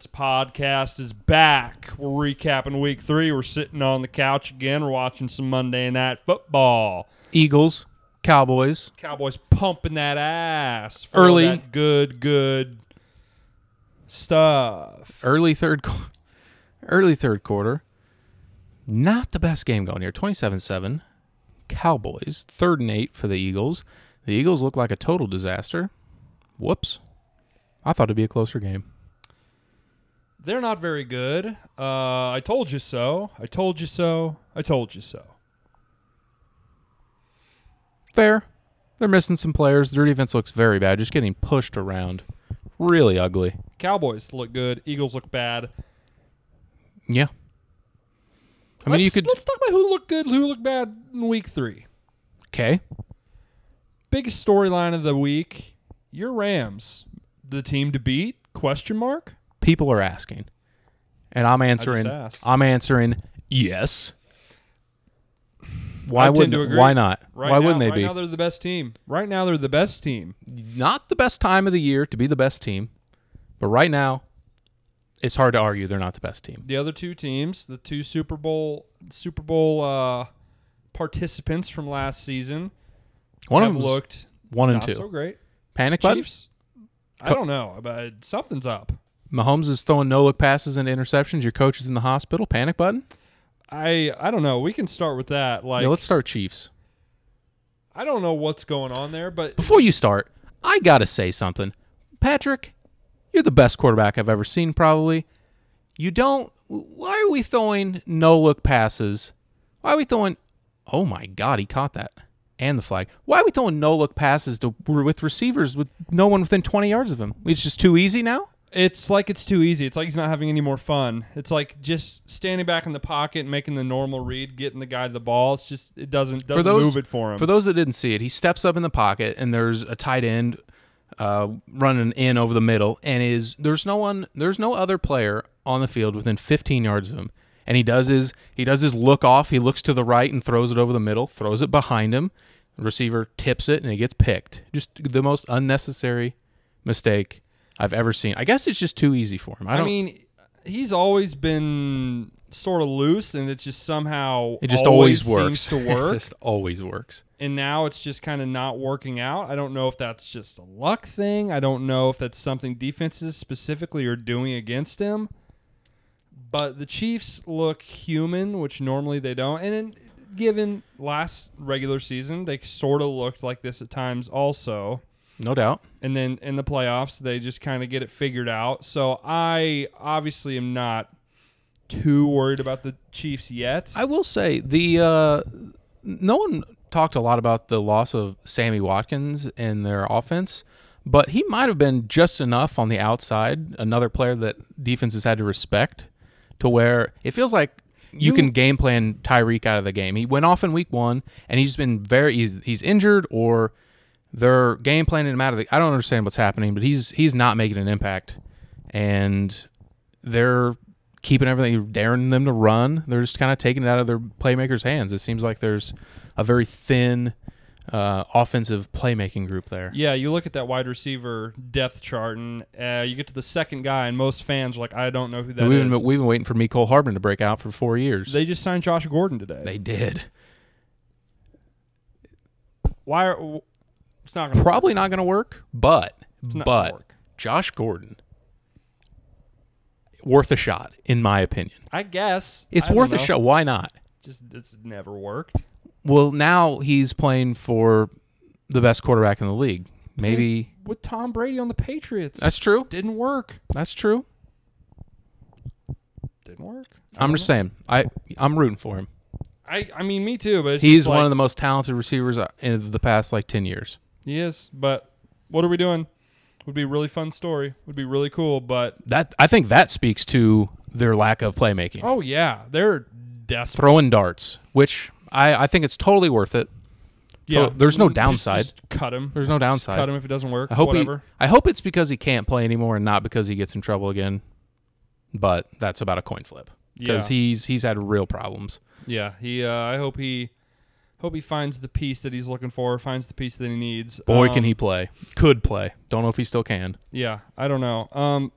Friends podcast is back. We're recapping week three. We're sitting on the couch again. We're watching some Monday night football. Eagles, Cowboys. Cowboys pumping that ass. Early. that good, good stuff. Early third early third quarter. Not the best game going here. 27-7. Cowboys, 3rd and 8 for the Eagles. The Eagles look like a total disaster. Whoops. I thought it'd be a closer game. They're not very good. Uh, I told you so. I told you so. I told you so. Fair. They're missing some players. Their defense looks very bad, just getting pushed around. Really ugly. Cowboys look good. Eagles look bad. Yeah. I mean, you Let's- could. let's talk about who looked good, who looked bad in week three. Okay. biggest storyline of the week your rams the team to beat question mark People are asking, and I'm answering. I'm answering yes. Why wouldn't? Why not? right why now, wouldn't they right be? now they're the best team right now they're the best team Not the best time of the year to be the best team, but right now, it's hard to argue they're not the best team. the other two teams the two super bowl super bowl uh, participants from last season One of them looked one and not two. so great Panic button. chiefs i don't know but something's up Mahomes is throwing no look passes and interceptions. Your coach is in the hospital. Panic button. i i don't know we can start with that like yeah, let's start Chiefs. i don't know what's going on there but Before you start, I gotta say something, Patrick. You're the best quarterback I've ever seen. Probably. You don't. Why are we throwing no look passes? Why are we throwing? Oh my God, he caught that and the flag. Why are we throwing no look passes to with receivers with no one within 20 yards of him? It's just too easy now. It's like it's too easy. It's like he's not having any more fun. It's like just standing back in the pocket and making the normal read, getting the guy the ball. It's just it doesn't doesn't those move it for him. For those that didn't see it, he steps up in the pocket and there's a tight end uh, running in over the middle, and is there's no one, there's no other player on the field within 15 yards of him. And he does his he does his look off. He looks to the right and throws it over the middle, throws it behind him. Receiver tips it and it gets picked. Just the most unnecessary mistake I've ever seen. I guess it's just too easy for him. I I, don't. mean, he's always been sort of loose, and it's just somehow it just always, seems works. to it work. just always works. and now it's just kind of not working out. I don't know if that's just a luck thing. I don't know if that's something defenses specifically are doing against him. But the Chiefs look human, which normally they don't. And in, given last regular season, they sort of looked like this at times also. No doubt. And then in the playoffs, they just kind of get it figured out. So I obviously am not too worried about the Chiefs yet. I will say the uh, no one talked a lot about the loss of Sammy Watkins in their offense, but he might have been just enough on the outside, another player that defenses had to respect, to where it feels like you, You- can game plan Tyreek out of the game. He went off in week one, and he's been very he's, he's injured or they're game planning him out of the. I don't understand what's happening, but he's he's not making an impact, and they're keeping everything, daring them to run. They're just kind of taking it out of their playmakers' hands. It seems like there's a very thin uh, offensive playmaking group there. Yeah, you look at that wide receiver depth chart, and uh, you get to the second guy, and most fans are like, I don't know who that is. we've, been, we've been waiting for Mecole Hardman to break out for four years. they just signed Josh Gordon today. They did. Why? Are, it's not to Probably not going to work, but but work. Josh Gordon worth a shot in my opinion. I guess It's I worth a shot. Why not? Just it's never worked. Well, now he's playing for the best quarterback in the league. Maybe with Tom Brady on the Patriots. that's true. didn't work. That's true. Didn't work. I'm just saying. I I'm rooting for him. I I mean, me too. But He's just one of the most talented receivers uh, in the past like ten years. He is. But what are we doing? Would be a really fun story. Would be really cool. But That I think that speaks to their lack of playmaking. oh yeah, they're desperate. Throwing darts, which I I think it's totally worth it. Yeah, there's no downside. just cut him. There's no downside. Cut him if it doesn't work. I hope whatever. he, I hope it's because he can't play anymore and not because he gets in trouble again. But that's about a coin flip because Yeah. he's he's had real problems. Yeah, he. Uh, I hope he. Hope he finds the piece that he's looking for. Finds the piece that he needs. Boy, Um, can he play! Could play. Don't know if he still can. Yeah, I don't know. Um,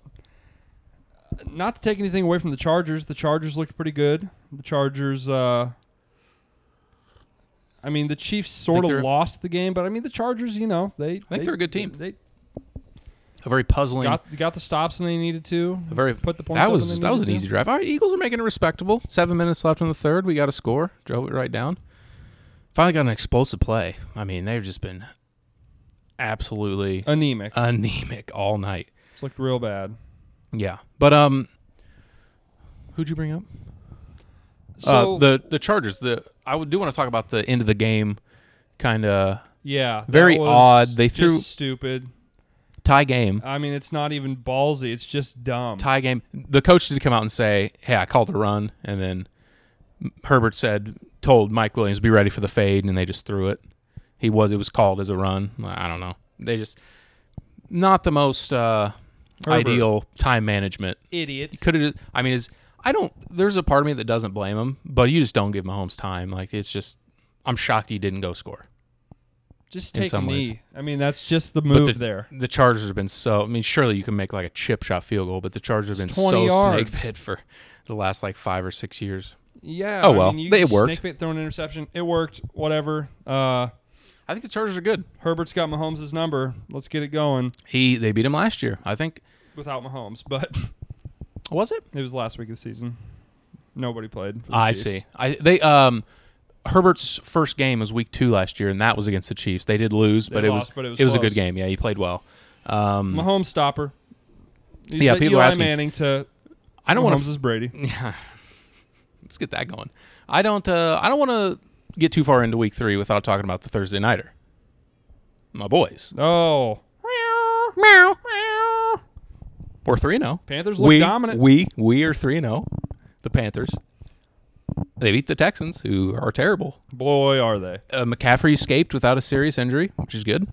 not to take anything away from the Chargers. The Chargers looked pretty good. The Chargers. Uh, I mean, the Chiefs sort of lost the game, but I mean, the Chargers. You know, they. I think they're a good team. They A very puzzling. got got the stops when they needed to. a very put the points that was they that was an to. easy drive. All right, Eagles are making it respectable. Seven minutes left in the third. We got a score. Drove it right down. Finally got an explosive play. I mean, they've just been absolutely Anemic. anemic all night. It's looked real bad. Yeah, but um, who'd you bring up? So uh, the the Chargers. The I would do want to talk about the end of the game, kind of yeah, very odd. They threw- stupid. tie game. I mean, it's not even ballsy. It's just dumb. Tie game. The coach did come out and say, "Hey, I called a run," and then Herbert said, told Mike Williams, "Be ready for the fade," and they just threw it. He was. It was called as a run. I don't know. They just not the most uh, ideal time management. Idiot. Could it? I mean, is I don't. There's a part of me that doesn't blame him, but you just don't give Mahomes time. Like it's just. I'm shocked he didn't go score. Just in take a ways. I mean, that's just the move the, there. The Chargers have been so. I mean, surely you can make like a chip shot field goal, but the Chargers have been so 20 snake yards. pit for the last like five or six years. Yeah. Oh, I well. mean, you They- it worked. Snake throw an interception. It worked. Whatever. Uh, I think the Chargers are good. Herbert's got Mahomes' number. Let's get it going He they beat him last year. I think without Mahomes, but was it? it was last week of the season. Nobody played. I Chiefs. see. I they um Herbert's first game was week two last year, and that was against the Chiefs. They did lose, They but, it was, but it was it was a good game. Yeah, he played well. Um, Mahomes stopper. He's Yeah, people are Eli asking- Manning to I don't want to. Brady. Yeah, let's get that going. I don't. Uh, I don't want to get too far into week three without talking about the Thursday nighter. My boys. Oh, Meow, meow. We're three zero. Panthers look we, dominant. We we are three zero. The Panthers. They beat the Texans, who are terrible. Boy, are they. Uh, McCaffrey escaped without a serious injury, which is good.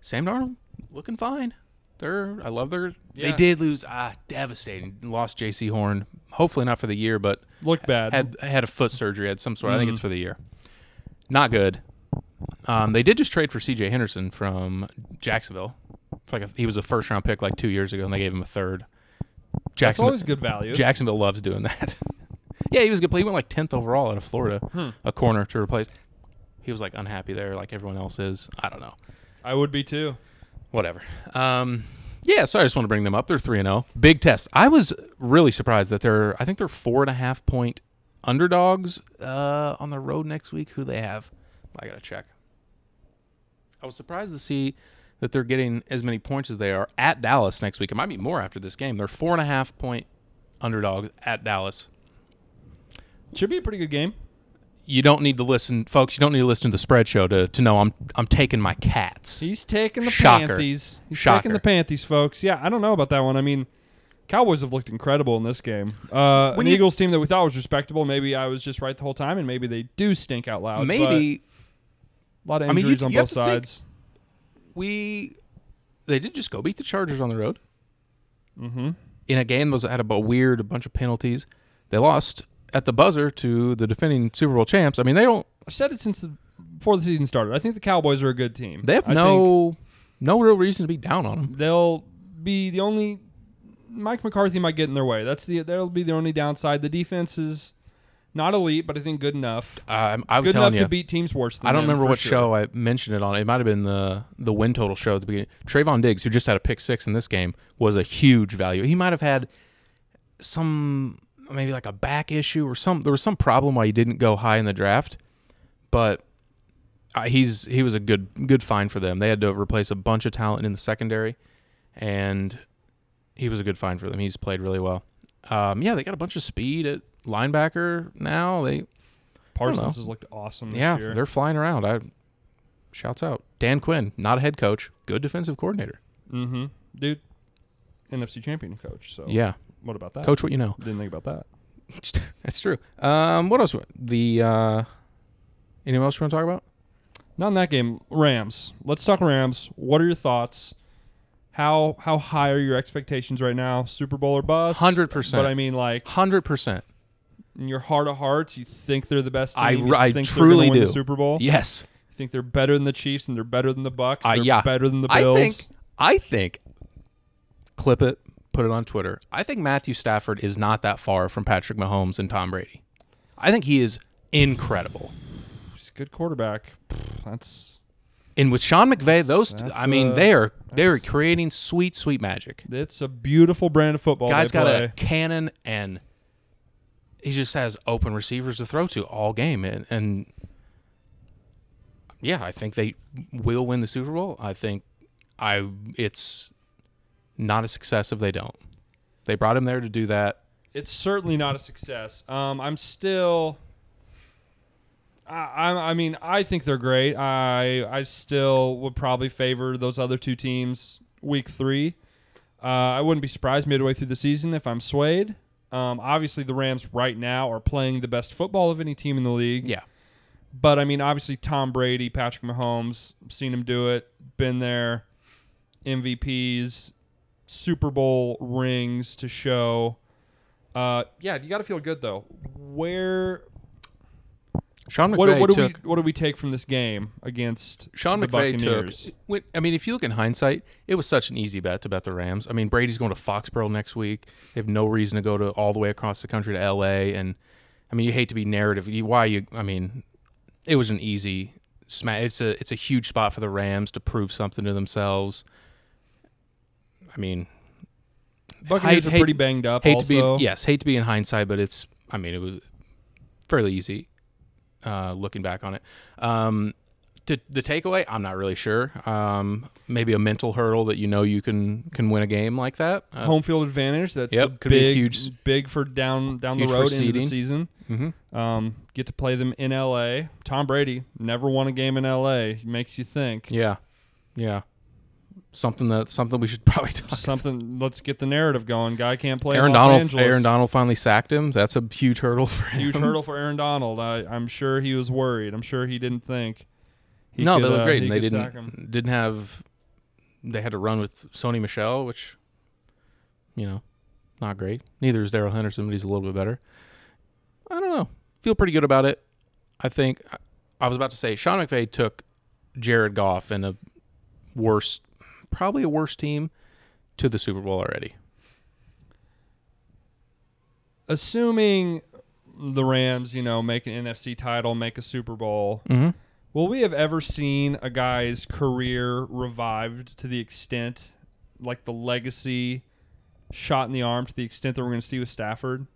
Sam Darnold looking fine. They're I love their. They did lose. Ah, devastating. Lost Jaycee Horn. Hopefully not for the year, but Look bad. had had a foot surgery. Had some sort. I think Mm. it's for the year. Not good. Um, they did just trade for C.J. Henderson from Jacksonville. Like a, he was a first round pick like two years ago, and they gave him a third. That's Jacksonville, always good value. Jacksonville loves doing that. yeah, he was a good. play. He went like tenth overall out of Florida, Hmm. a corner to replace. He was like unhappy there, like everyone else is. I don't know. I would be too. Whatever. Um, yeah, so I just want to bring them up. They're three and zero. Big test. I was really surprised that they're. I think they're four and a half point underdogs uh, on the road next week. Who they have? I gotta check. I was surprised to see that they're getting as many points as they are at Dallas next week. It might be more after this game. They're four and a half point underdogs at Dallas. Should be a pretty good game. You don't need to listen, folks. You don't need to listen to the spread show to, to know I'm I'm taking my cats. He's taking the Shocker. Panthers. He's Shocker. taking the Panthers, folks. Yeah, I don't know about that one. I mean, Cowboys have looked incredible in this game. Uh, an you- Eagles team that we thought was respectable. Maybe I was just right the whole time, and maybe they do stink out loud. Maybe a lot of I mean, you- injuries on you both to think- sides. we they did just go beat the Chargers on the road Mm-hmm. in a game that was had a weird a bunch of penalties. They lost at the buzzer to the defending Super Bowl champs. I mean, they don't I've said it since the, before the season started. I think the Cowboys are a good team. they have I no no real reason to be down on them. they'll be the only. Mike McCarthy might get in their way. That's the that'll be the only downside. The defense is not elite, but I think good enough. Um, I was good telling enough you, to beat teams worse than I don't remember what sure. show I mentioned it on. It might have been the the win total show at the beginning. Trevon Diggs, who just had a pick six in this game, was a huge value. He might have had some maybe like a back issue or some. There was some problem why he didn't go high in the draft, but uh, he's he was a good good find for them. They had to replace a bunch of talent in the secondary, and he was a good find for them. He's played really well. Um, yeah, they got a bunch of speed at linebacker now. They Parsons has looked awesome this yeah, year. they're flying around. I shouts out Dan Quinn, not a head coach, good defensive coordinator. Mm-hmm. Dude, NFC champion coach. So Yeah, what about that? coach what you know. Didn't think about that. That's true. Um, what else? The uh, anything else you want to talk about? Not in that game. Rams. Let's talk Rams. What are your thoughts? How how high are your expectations right now? Super Bowl or bust? 100%. But I mean, like Hundred percent. in your heart of hearts, you think they're the best team. I- You I think truly do. The Super Bowl. Yes, You think they're better than the Chiefs and they're better than the Bucks. Uh, They're yeah. better than the Bills. I think. I think. Clip it. Put it on Twitter. I think Matthew Stafford is not that far from Patrick Mahomes and Tom Brady. I think he is incredible. He's a good quarterback. That's And with Sean McVay, those I mean, uh, they are they are creating sweet, sweet magic. it's a beautiful brand of football. Guy's got play. a cannon and he just has open receivers to throw to all game and, and yeah, I think they will win the Super Bowl. I think I it's not a success if they don't. They brought him there to do that. it's certainly not a success. Um, I'm still. I, I I mean I think they're great. I I still would probably favor those other two teams week three. Uh, I wouldn't be surprised midway through the season if I'm swayed. Um, obviously the Rams right now are playing the best football of any team in the league. Yeah. But I mean, obviously Tom Brady, Patrick Mahomes, seen him do it, been there, MVPs, Super Bowl rings to show. Uh, yeah, you got to feel good though. Where Sean McVay what, what do took we what do we take from this game against Sean the McVay Buccaneers? took. I mean, if you look in hindsight, it was such an easy bet to bet the Rams. I mean, Brady's going to Foxborough next week. They have no reason to go to all the way across the country to L.A. And I mean, you hate to be narrative. You- Why you? I mean, it was an easy smash. It's a it's a huge spot for the Rams to prove something to themselves. I mean, Buccaneers hate- are hate- pretty banged up. hate also. to be yes, hate to be in hindsight, but it's. I mean, it was fairly easy uh, looking back on it. Um, to, the takeaway, I'm not really sure. Um, maybe a mental hurdle that you know you can can win a game like that. Uh, home field advantage. That's Yep, a could be big, huge- big for down down the road into the season. mhm. Um, get to play them in L.A. Tom Brady never won a game in L.A. Makes you think. Yeah, yeah. Something that something we should probably talk. Something. Let's get the narrative going. Guy can't play. Aaron in Los Donald. Angeles. Aaron Donald finally sacked him. That's a huge hurdle for him. Huge hurdle for Aaron Donald. I, I'm sure he was worried. I'm sure he didn't think. He no, could, they looked uh, great, he and they could sack him. didn't didn't have. They had to run with Sony Michel, which, you know, not great. Neither is Darrell Henderson, but he's a little bit better. I don't know. Feel pretty good about it. I think I was about to say Sean McVay took Jared Goff in a worse, probably a worse team, to the Super Bowl already. Assuming the Rams, you know, make an NFC title, make a Super Bowl. Mm-hmm. Will we have ever seen a guy's career revived to the extent, like the legacy shot in the arm, to the extent that we're going to see with Stafford?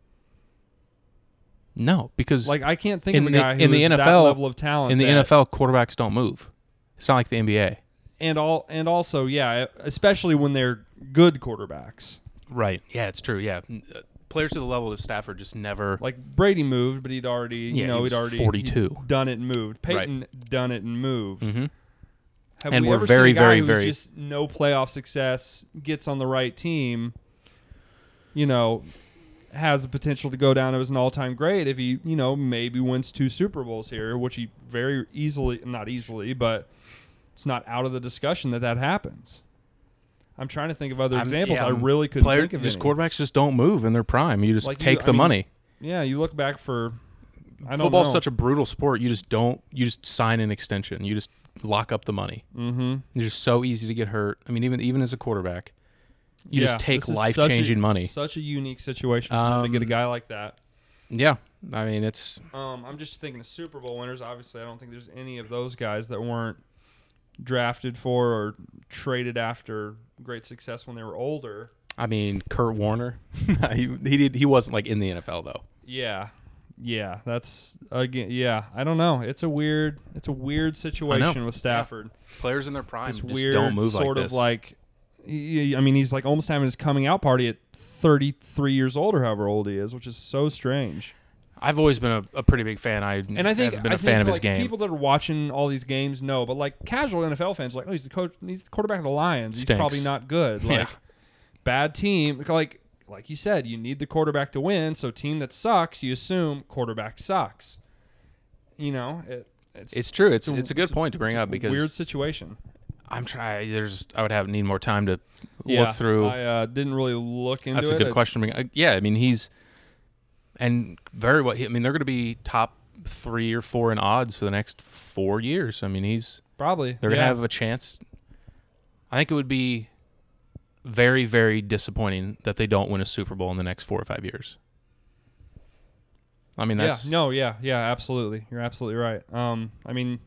No, because Like I can't think of a the- guy who in the NFL level of talent in the that- NFL, quarterbacks don't move. It's not like the NBA. And all and also yeah, especially when they're good quarterbacks. Right. Yeah, it's true. Yeah. Uh, Players to the level of Stafford just never. Like Brady moved, but he'd already you know he he'd already 42. he'd done it and moved. Peyton done it and moved. Mm-hmm. Have And we we're ever very, seen a guy very, very- just no playoff success, gets on the right team, you know, has the potential to go down as an all-time great if he, you know, maybe wins two Super Bowls here, which he very easily, not easily, but it's not out of the discussion that that happens. I'm trying to think of other I'm- examples. yeah, I I'm- really couldn't Player, think of just any. quarterbacks just don't move in their prime. You just Like you- take I the mean, money. Yeah, you look back for. I don't Football's know. such a brutal sport. You just don't. You just sign an extension. You just lock up the money. Mm-hmm. It's just so easy to get hurt. I mean, even even as a quarterback, you just take this is life such a- changing money. Such a unique situation for them to get a Um, guy like that. Yeah, I mean it's Um, I'm just thinking of Super Bowl winners. Obviously, I don't think there's any of those guys that weren't drafted for or traded after great success when they were older. I mean Kurt Warner. he he did he wasn't like in the NFL though. Yeah, yeah, that's again. Yeah, I don't know. It's a weird. It's a weird situation with Stafford. Players in their prime it's just weird don't move sort like of like. he- I mean, he's like almost having his coming out party at 33 years old or however old he is, which is so strange. I've always been a, a pretty big fan. I And I think have been I a fan think, of his like, game. People that are watching all these games know, but like casual NFL fans, are like, oh, he's the coach. He's the quarterback of the Lions. He's Stinks. probably not good. Like Yeah. bad team. Like like you said, you need the quarterback to win. So team that sucks, you assume quarterback sucks. You know, it, it's it's true. It's a- it's a good it's point to bring it's up because weird situation. I'm trying. There's I would have need more time to Yeah, look through. I uh, didn't really look into That's a good question. Yeah, I mean he's and very well. I mean they're going to be top three or four in odds for the next four years. I mean he's Probably they're yeah. going to have a chance. I think it would be very very disappointing that they don't win a Super Bowl in the next four or five years. I mean that's yeah, no, yeah, yeah, absolutely. You're absolutely right. Um, I mean,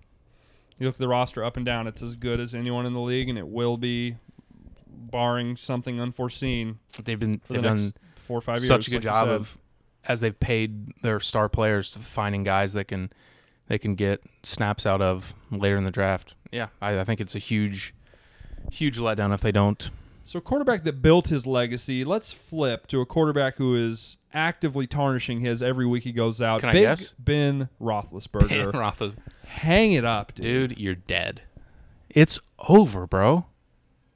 you look at the roster up and down; it's as good as anyone in the league, and it will be, barring something unforeseen, they've been they've the done four or five years. such a good like job of as they've paid their star players to finding guys that can they can get snaps out of later in the draft. Yeah, I, I think it's a huge huge letdown if they don't. So, quarterback that built his legacy. Let's flip to a quarterback who is actively tarnishing his every week he goes out. Can I Big guess? Ben Roethlisberger. Ben Roethlis- Hang it up, dude. dude, you're dead. It's over, bro.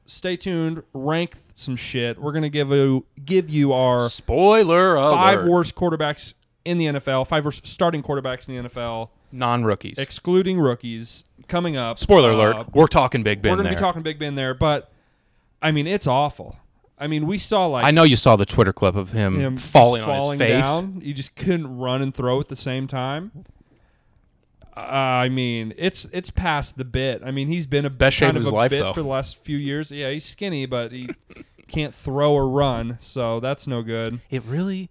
Stay tuned. Rank some shit. We're gonna give you give you our Spoiler five alert. worst quarterbacks in the NFL. Five worst starting quarterbacks in the NFL. non-rookies. excluding rookies coming up. Spoiler Uh, alert. We're talking Big Ben we're going to there. be talking Big Ben there, but I mean, it's awful. I mean, we saw like I know you saw the Twitter clip of him, him just falling on his face. down. You just couldn't run and throw at the same time. Uh, I mean, it's it's past the bit. I mean, he's been a Best shape kind of his a life, bit though. for the last few years. Yeah, he's skinny, but he can't throw or run, so that's no good. It really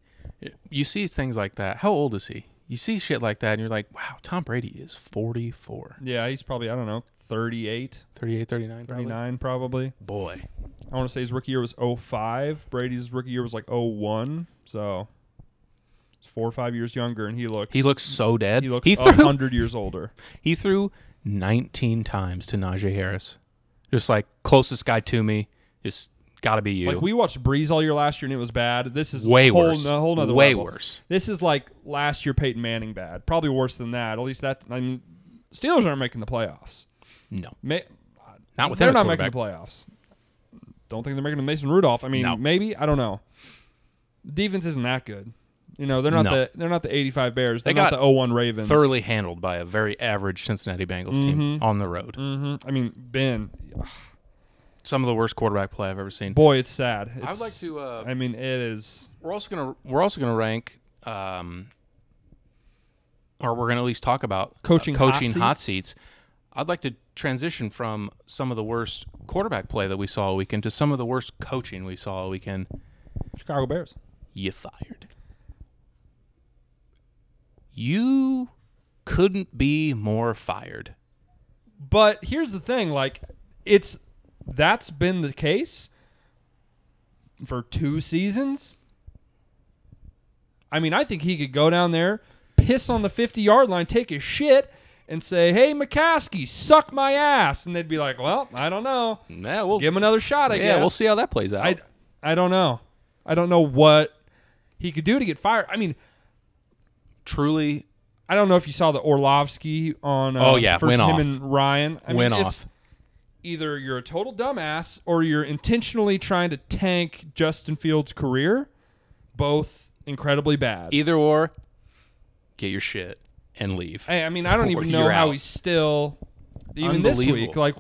you see things like that. How old is he? You see shit like that and you're like, "Wow, Tom Brady is 44." Yeah, he's probably I don't know, 38, 38, 39 probably. 39 probably. Boy. I want to say his rookie year was 05. Brady's rookie year was like 01. So four or five years younger, and he looks He looks so dead. he looks he a threw hundred years older. he threw 19 times to Najee Harris. Just like closest guy to me. Just got to be you. Like we watched Brees all year last year, and it was bad. This is way whole, worse. A whole nother way level. worse. This is like last year Peyton Manning bad. Probably worse than that. At least that. I mean, Steelers aren't making the playoffs. No. Ma- Not with they're not making the playoffs. Don't think they're making the Mason Rudolph. I mean, No. maybe I don't know. Defense isn't that good. You know, they're not No. the they're not the 85 Bears. They They're not got the 01 Ravens. Thoroughly handled by a very average Cincinnati Bengals team Mhm. on the road. hmm I mean, Ben. Some of the worst quarterback play I've ever seen. Boy, it's sad. I would like to uh, I mean, it is. we're also gonna we're also gonna rank um, or we're gonna at least talk about Coaching uh, hot coaching hot seats? seats. I'd like to transition from some of the worst quarterback play that we saw all weekend to some of the worst coaching we saw all weekend. Chicago Bears. You fired. You couldn't be more fired. But here's the thing, like it's that's been the case for two seasons. I mean, I think he could go down there, piss on the 50-yard line, take a shit and say, "Hey, McCaskey, suck my ass." And they'd be like, "Well, I don't know. Yeah, we'll Give him another shot, I yeah, guess." we'll see how that plays out. I, I don't know. I don't know what he could do to get fired. I mean, Truly, I don't know if you saw the Orlovsky on. Uh, Oh, yeah, versus went him off. and Ryan. I Went mean, it's off. Either you're a total dumbass or you're intentionally trying to tank Justin Fields' career. Both incredibly bad. either or, get your shit and leave. Hey, I mean, I don't even know how out. he's still even this week. Like,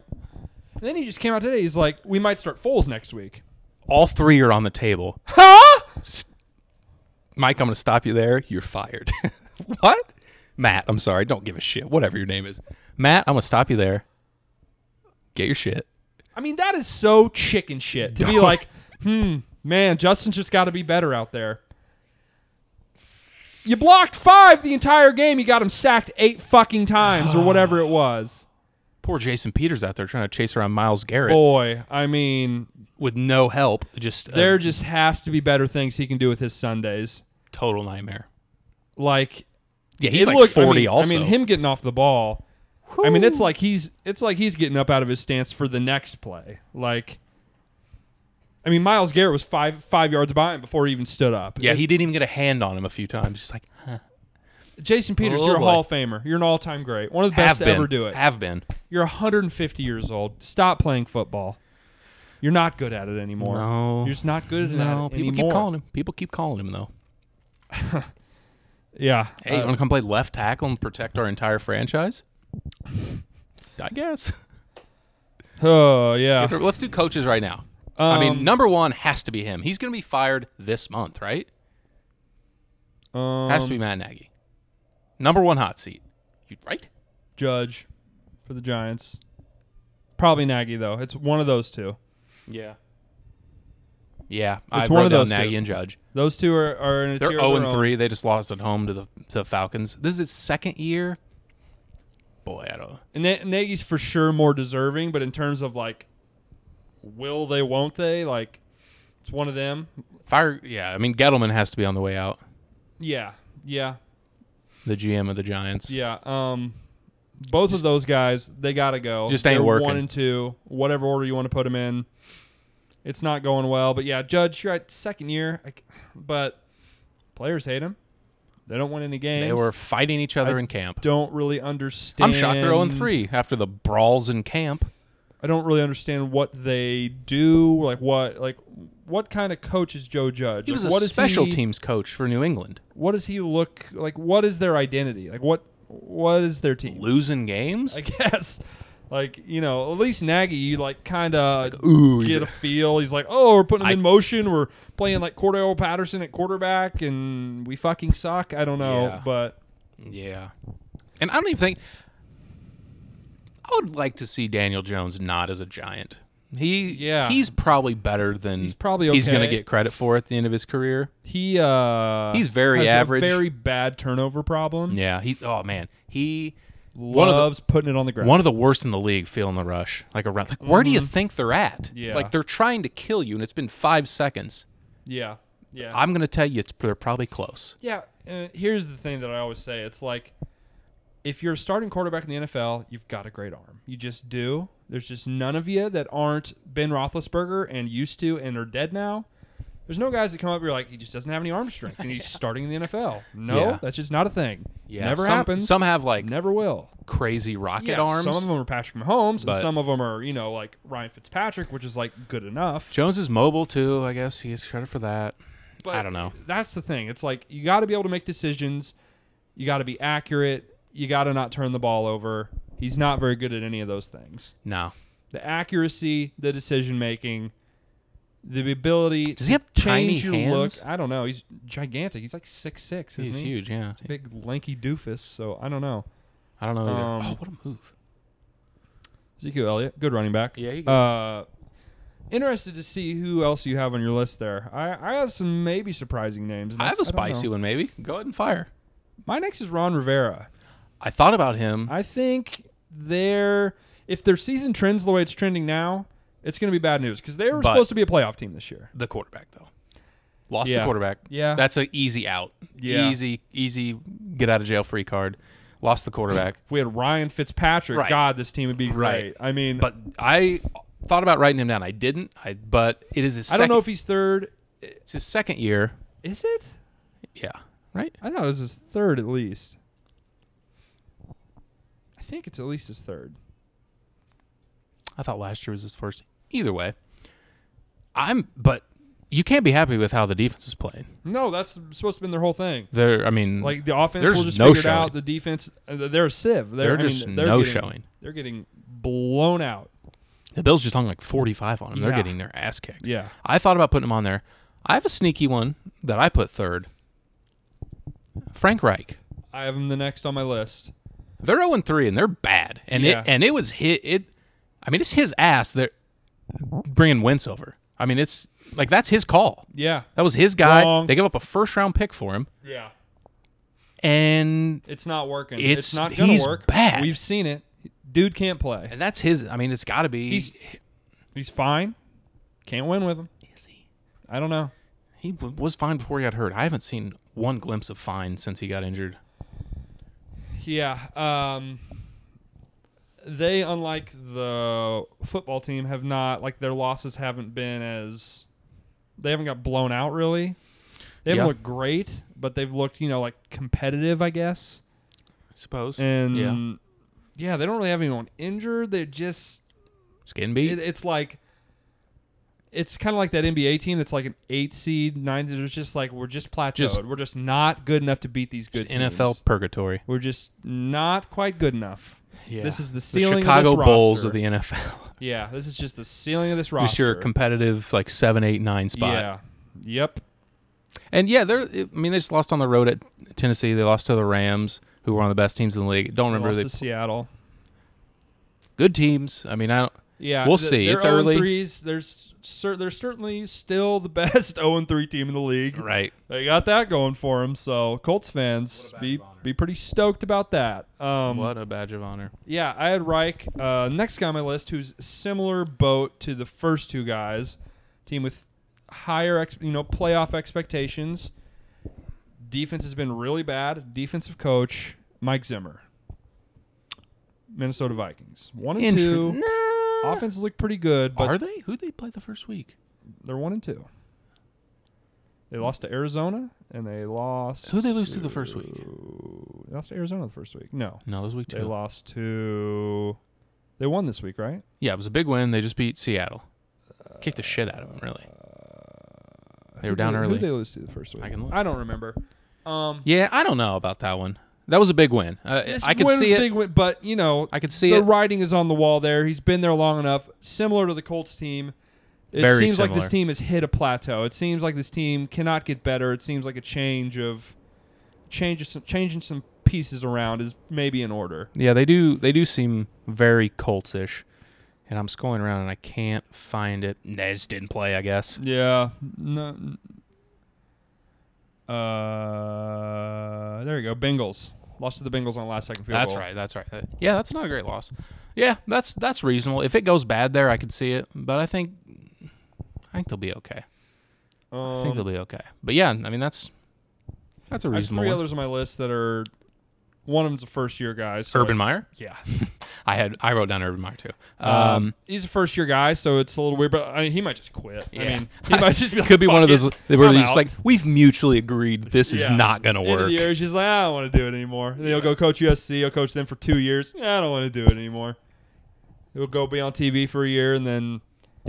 and then he just came out today. He's like, we might start Foles next week. All three are on the table. Huh? Mike, I'm going to stop you there. You're fired. what? Matt, I'm sorry. Don't give a shit. Whatever your name is. Matt, I'm going to stop you there. Get your shit. I mean, that is so chicken shit to be like, hmm, man, Justin's just got to be better out there. You blocked five the entire game. You got him sacked eight fucking times or whatever it was. Poor Jason Peters out there trying to chase around Myles Garrett Boy, I mean, with no help. Just a there just has to be better things he can do with his Sundays. Total nightmare. Like, Yeah, he's it like looked- I 40 mean- also. I mean, him getting off the ball. I mean, it's like he's it's like he's getting up out of his stance for the next play. Like, I mean, Myles Garrett was five five yards behind before he even stood up. yeah, It- he didn't even get a hand on him a few times. Just like huh. Jason Peters, Oh, you're a boy. Hall of Famer. You're an all time great. One of the best have to been ever do it. Have been. You're 150 years old. Stop playing football. You're not good at it anymore. No. You're just not good No, at it people anymore. keep calling him. People keep calling him though. Yeah. Hey, you Uh, want to come play left tackle and protect our entire franchise? I guess. oh yeah. Let's do coaches right now. I mean, Um, number one has to be him. He's going to be fired this month, right? Um, Has to be Matt Nagy. Number one hot seat. You right? Judge for the Giants. Probably Nagy though. It's one of those two. Yeah. Yeah, I It's wrote one of those Nagy two. and Judge. Those two are, are in a They're tier of zero their and own. three. They just lost at home to the to the Falcons. This is its second year. Boy, I don't. And Na- Nagy's for sure more deserving, but in terms of like, will they, won't they? Like, it's one of them. Fire. Yeah, I mean Gettleman has to be on the way out. Yeah, yeah, The GM of the Giants. yeah. Um, both of those guys, they gotta go. Just ain't They're working. One and two, whatever order you want to put them in. It's not going well, but yeah, Judge, you're at second year, I c- but players hate him. They don't win any games. They were fighting each other I in camp. Don't really understand. I'm shocked they're 0 and 3 after the brawls in camp. I don't really understand what they do. Like what, like what kind of coach is Joe Judge? He was Like, a what special he- teams coach for New England. What does he look like? What is their identity? Like what? What is their team? Losing games? I guess. Like you know, at least Nagy, you like kind of ooh, get a- feel. He's like, oh, we're putting him I- in motion. We're playing like Cordarrelle Patterson at quarterback, and we fucking suck. I don't know, Yeah. but Yeah. And I don't even think I would like to see Daniel Jones not as a giant. He Yeah. he's probably better than He's probably he's going to get credit for at the end of his career. he uh He's very has average. A very bad turnover problem. Yeah, he oh man, he one of the Loves putting it on the ground. one of the worst in the league feeling the rush. Like around like where do you think they're at? Yeah. Like they're trying to kill you and it's been 5 seconds. yeah, yeah. I'm going to tell you it's they're probably close. Yeah, uh, here's the thing that I always say. It's like if you're a starting quarterback in the NFL, you've got a great arm. You just do. There's just none of you that aren't Ben Roethlisberger and used to and are dead now. There's no guys that come up here like he just doesn't have any arm strength and he's starting in the NFL. No, Yeah. that's just not a thing. Yeah. never some, happens. Some have like never will. crazy rocket Yeah, arms. Some of them are Patrick Mahomes, But- and some of them are you know like Ryan Fitzpatrick, which is like good enough. Jones is mobile too. I guess he gets credit for that. But I don't know. That's the thing. It's like you got to be able to make decisions. You got to be accurate. You got to not turn the ball over. He's not very good at any of those things. No. The accuracy, the decision making, the ability. Does he to have tiny change your hands? look? I don't know. He's gigantic. He's like six six. Isn't He's he? huge, yeah. Big lanky doofus. So I don't know. I don't know either. Um, oh, what a move. Ezekiel Elliott, good running back. Yeah, he- Uh, interested to see who else you have on your list there. I, I have some maybe surprising names. I have a spicy one, maybe. Go ahead and fire. My next is Ron Rivera. I thought about him. I think they're if their season trends the way it's trending now, it's going to be bad news because they were But- supposed to be a playoff team this year. the quarterback, though. Lost Yeah. the quarterback. Yeah. That's an easy out. Yeah. Easy, easy get out of jail free card. Lost the quarterback. If we had Ryan Fitzpatrick, Right. God, this team would be great. Right. I mean, but I thought about writing him down. I didn't. I but it is his I second, don't know if he's third. it's his second year. Is it? Yeah. Right? I thought it was his third at least. I think it's at least his third. I thought last year was his first. Either way. I'm but you can't be happy with how the defense is playing. No, that's supposed to be their whole thing. They're I mean Like the offense There's will just no figure it showing. out. The defense, uh, they're a sieve. They're, They're I just mean, they're no getting- showing. They're getting blown out. the Bills just hung like 45 on them. They're Yeah. getting their ass kicked. Yeah. I thought about putting them on there. I have a sneaky one that I put third. Frank Reich. I have him the next on my list. They're 0 3 and they're bad. And Yeah. it and it was hit it I mean it's his ass that bringing Wentz over. I mean it's like that's his call. Yeah. That was his guy. Wrong. They gave up a first round pick for him Yeah. and It's not working. It's- It's, not gonna work. bad. We've seen it. Dude can't play. and that's his I mean it's got to be He's- He's fine. Can't win with him. is he? I don't know. He was fine before he got hurt. I haven't seen one glimpse of fine since he got injured. Yeah. Um, they, unlike the football team, have not like their losses haven't been as they haven't got blown out really. They haven't Yeah. looked great, but they've looked you know like competitive, I guess. I suppose. And Yeah. yeah, they don't really have anyone injured. They just Skin beat. it, it's like it's kind of like that NBA team that's like an eight seed, nine. It's just like we're just plateaued. Just- we're just not good enough to beat these good NFL teams. purgatory. We're just not quite good enough. Yeah. This is the ceiling. the Chicago of Bulls roster. of the NFL. Yeah, this is just the ceiling of this roster. Just your competitive like seven, eight, nine spot. Yeah. Yep. And yeah, they're. I mean, they just lost on the road at Tennessee. They lost to the Rams, who were one of the best teams in the league. Don't remember Lost they to Seattle. good teams. I mean, I don't. Yeah, We'll see. It's early. 3s. There's cer- they're certainly still the best 0 and 3 team in the league. Right. They got that going for them. So Colts fans, What a badge be be pretty stoked about that. Um, what a badge of honor. Yeah, I had Reich. Uh, next guy on my list, who's similar boat to the first two guys, team with higher, ex- you know, playoff expectations. Defense has been really bad. Defensive coach Mike Zimmer, Minnesota Vikings, one and Inter- two. Nah. Offenses look pretty good, but Are they? Who they play the first week? they're one and two. They lost to Arizona, and they lost. Who they lose to the first week? They lost to Arizona the first week. No, No, this week two. they lost to. They won this week, right? Yeah, it was a big win. They just beat Seattle. Kicked the shit out of them, really. They were down did- early. Who did they lose to the first week? I can look. I don't remember. Um, Yeah, I don't know about that one. That was a big win. Uh, this I could win was see a it. Big win, but you know, I could see the it. writing is on the wall. There, he's been there long enough. Similar to the Colts team, it Very seems like this team has hit a plateau. It seems like this team cannot get better. It seems like a change of change some, changing some pieces around is maybe in order. Yeah, they do. They do seem very Colts-ish. And I'm scrolling around and I can't find it. Nez didn't play, I guess. Yeah. No. Uh, there you go. Bengals lost to the Bengals on the last second field That's goal. right. That's right. Yeah, that's not a great loss. Yeah, that's that's reasonable. If it goes bad there, I could see it. But I think I think they'll be okay. I Um, think they'll be okay. But yeah, I mean that's that's a I have reasonable. three one. others on my list that are. One of them's a first year guy. So Urban Meyer. Yeah. I had I wrote down Urban Meyer too. Um, Um, he's a first year guy, so it's a little weird, but I mean, he might just quit. I Yeah. mean, he might just be like, could be one of those it, they were just like we've mutually agreed this is Yeah. not gonna End of work. the year, he's just like, I don't want to do it anymore. And then he'll go coach USC. He'll coach them for two years. Yeah, I don't want to do it anymore. He'll go be on TV for a year, and then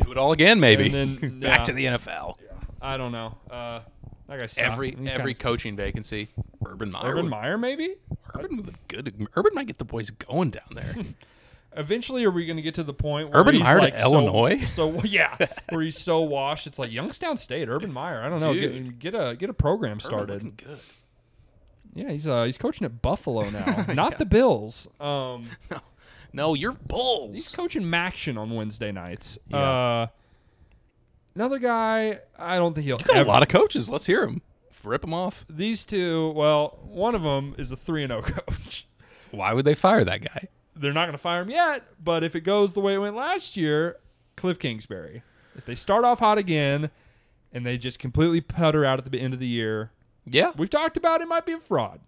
Do it all again, maybe. And then, Back yeah. to the NFL. I don't know. Uh, that guy sucked. Every He every kinda coaching vacancy, Urban Meyer. Urban would- Meyer, maybe. Urban with a good. Urban might get the boys going down there. Eventually, are we going to get to the point where Urban he's Meyer to like so- Illinois? So, yeah, where he's so washed, it's like Youngstown State, Urban Meyer. I don't know. Dude. Get, get a get a program Urban started. looking good. Yeah, he's uh he's coaching at Buffalo now, not the Bills. Um, No, you're Bulls. he's Bulls. coaching Maction on Wednesday nights. Yeah. Uh, another guy, I don't think he'll. You got a lot of coaches. Let's hear him. Rip them off. These two, well, one of them is a three and zero oh coach. Why would they fire that guy? They're not going to fire him yet, but if it goes the way it went last year, Cliff Kingsbury. If they start off hot again, and they just completely putter out at the end of the year, Yeah. We've talked about it might be a fraud.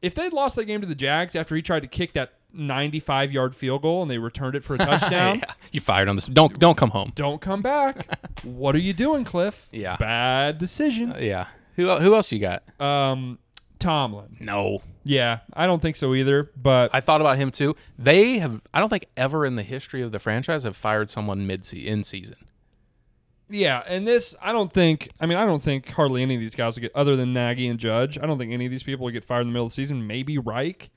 If they'd lost that game to the Jags after he tried to kick that 95 yard field goal and they returned it for a touchdown, yeah. You fired on this. Don't don't come home. don't come back. what are you doing, Cliff? Yeah. Bad decision. Uh, yeah. Who who else you got? Um, Tomlin. No. Yeah, I don't think so either. But I thought about him too. They have. I don't think ever in the history of the franchise have fired someone mid in season. yeah, and this, I don't think. I mean, I don't think hardly any of these guys will get, other than Nagy and Judge. I don't think any of these people will get fired in the middle of the season. Maybe Reich.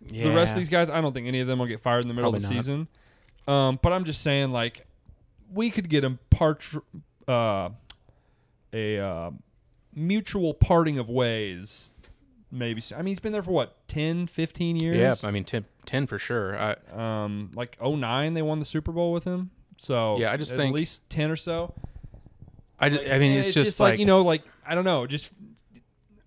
The rest of these guys, I don't think any of them will get fired in the middle of the not. season. Um, but I'm just saying, like, we could get a part, uh, a uh, mutual parting of ways. Maybe. so- I mean, he's been there for what 10, 15 years. Yeah, I mean 10, 10 for sure. I, Um, like 09, they won the Super Bowl with him. So Yeah, I just at think- least ten or so. I, just, I mean, it's, just, like, like, you know, like I don't know, just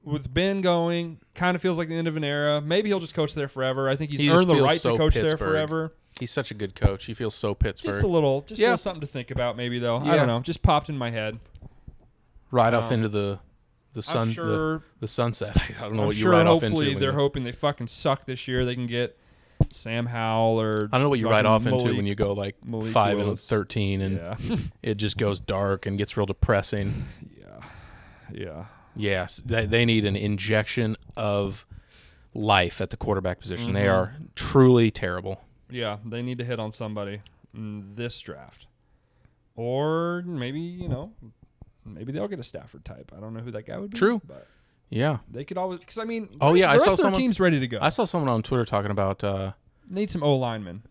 with Ben going, kind of feels like the end of an era. Maybe he'll just coach there forever. I think he's He just earned the feels right so to coach there Pittsburgh. forever. he's such a good coach. He feels so Pittsburgh. Just a little, just a Yeah. little something to think about, maybe though. I Yeah. don't know. Just popped in my head. right off um, into the the sun, I'm the, sure. the sunset. I don't know I'm what you sure. ride off into. hopefully, when they're you- hoping they fucking suck this year. They can get Sam Howell or I don't know what you ride fucking off into Malik- when you go like Malik five and Willis. thirteen, and yeah, it just goes dark and gets real depressing. yeah, yeah. Yes, they, they need an injection of life at the quarterback position. They Mhm. are truly terrible. Yeah, they need to hit on somebody in this draft. Or maybe, you know, maybe they'll get a Stafford type. I don't know who that guy would be. True. But Yeah, they could always, because I mean, Oh, yeah, I rest saw someone- team's ready to go. I saw someone on Twitter talking about. Uh, Need some O linemen.